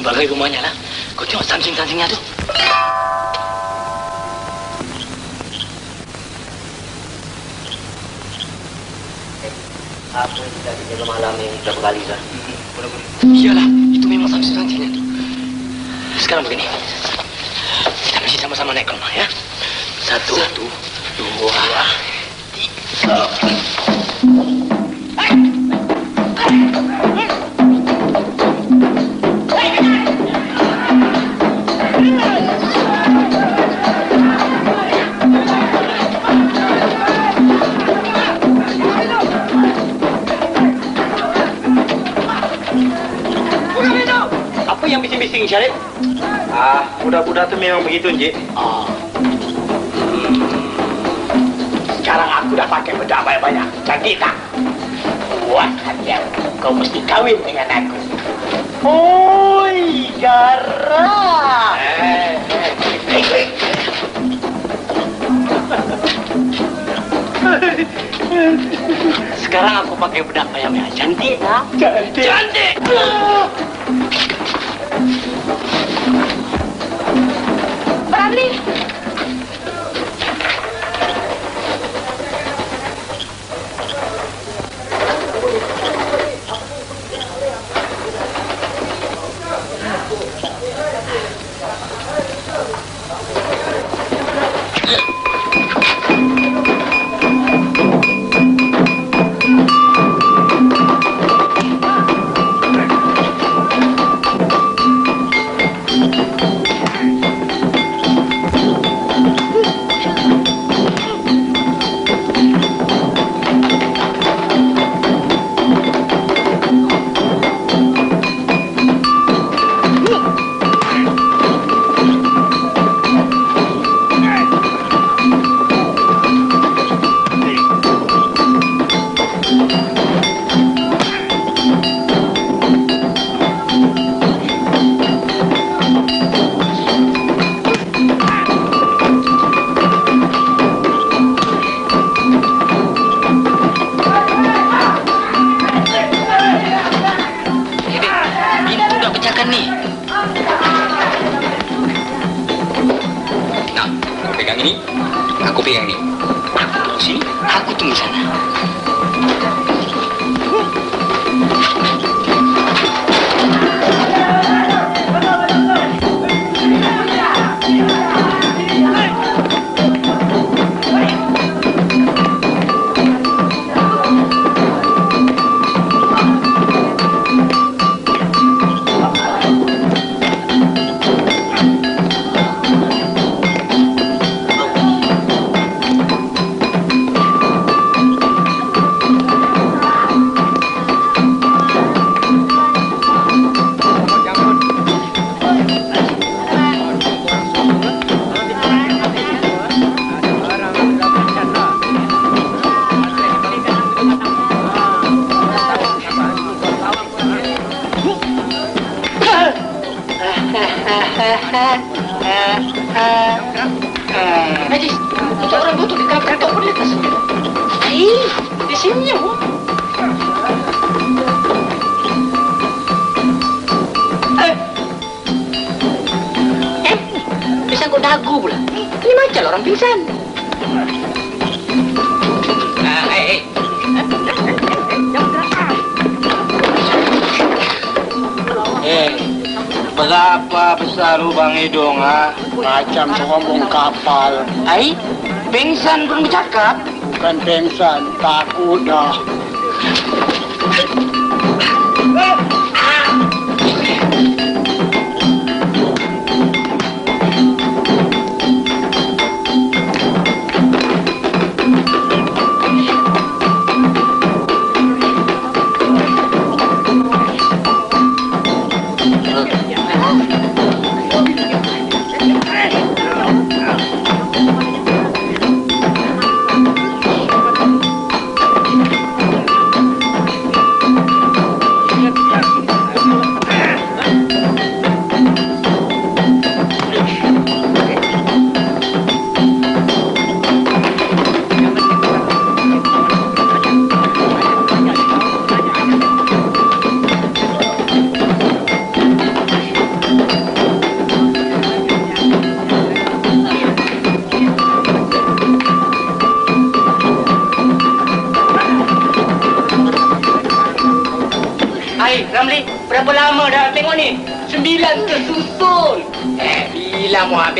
Ini bagai rumahnya lah. Kau tengok samping-sampingnya tu. Apa yang kita jaga malam ini berapa kali dah? Iyalah, itu memang samping-sampingnya tu. Sekarang begini. Kita mesti sama-sama naik ke rumah ya. Satu, Satu dua, tiga. Apa yang bising-bising Syarif? Ah, budak-budak tu memang begitu, Encik. Ah, Sekarang aku dah pakai bedak banyak-banyak. Cantik tak? Buat hadiah. Kau mesti kahwin dengan aku. Oi, garang. Eh, eh, eh, sekarang aku pakai bedak ayam yang cantik tak? Cantik. Cantik. Ramli. Daddy? Bukan pengsan, takut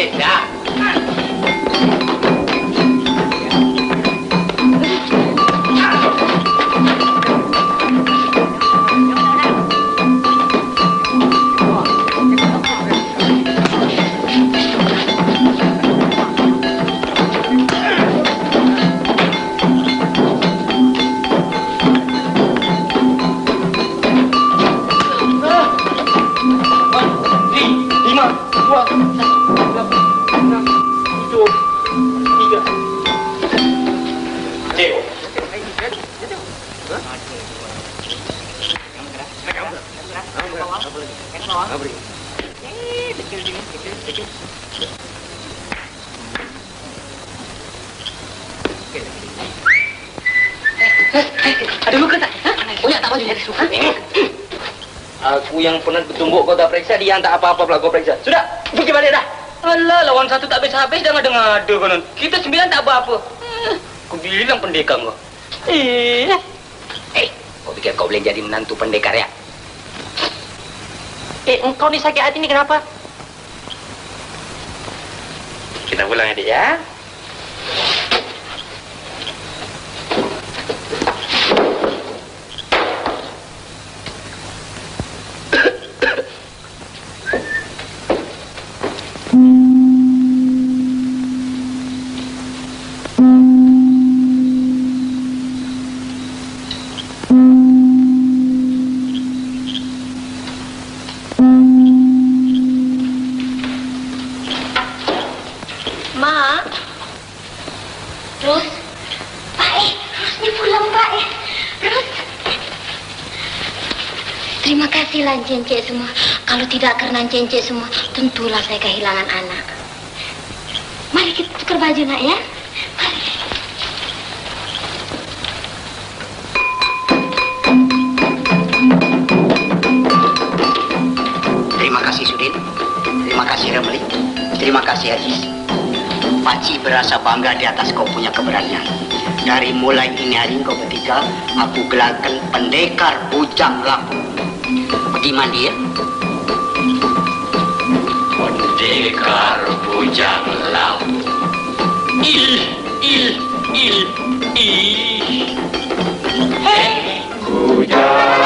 bila mau kau dia yang tak apa-apa pula kau periksa. Sudah, pergi balik dah. Alah, lawan satu tak habis-habis, dah ngada-ngada konon. Kita sembilan tak apa-apa. Hmm, Aku bilang pendekar kau. Eh. Eh, kau fikir kau boleh jadi menantu pendekar ya? Eh, engkau ni sakit hati ni kenapa? Kita pulang adik ya. Kerana Encik semua, tentulah saya kehilangan anak. Mari kita tukar baju nak ya. Terima kasih Sudin. Terima kasih Ramli. Terima kasih Aziz. Pakcik berasa bangga di atas kau punya keberanian. Dari mulai ini hari kau bertiga, aku gelarkan pendekar bujang lampung. Pergi mandi ya. karbu janglau Il, il, il, il. Hey, Ku janglau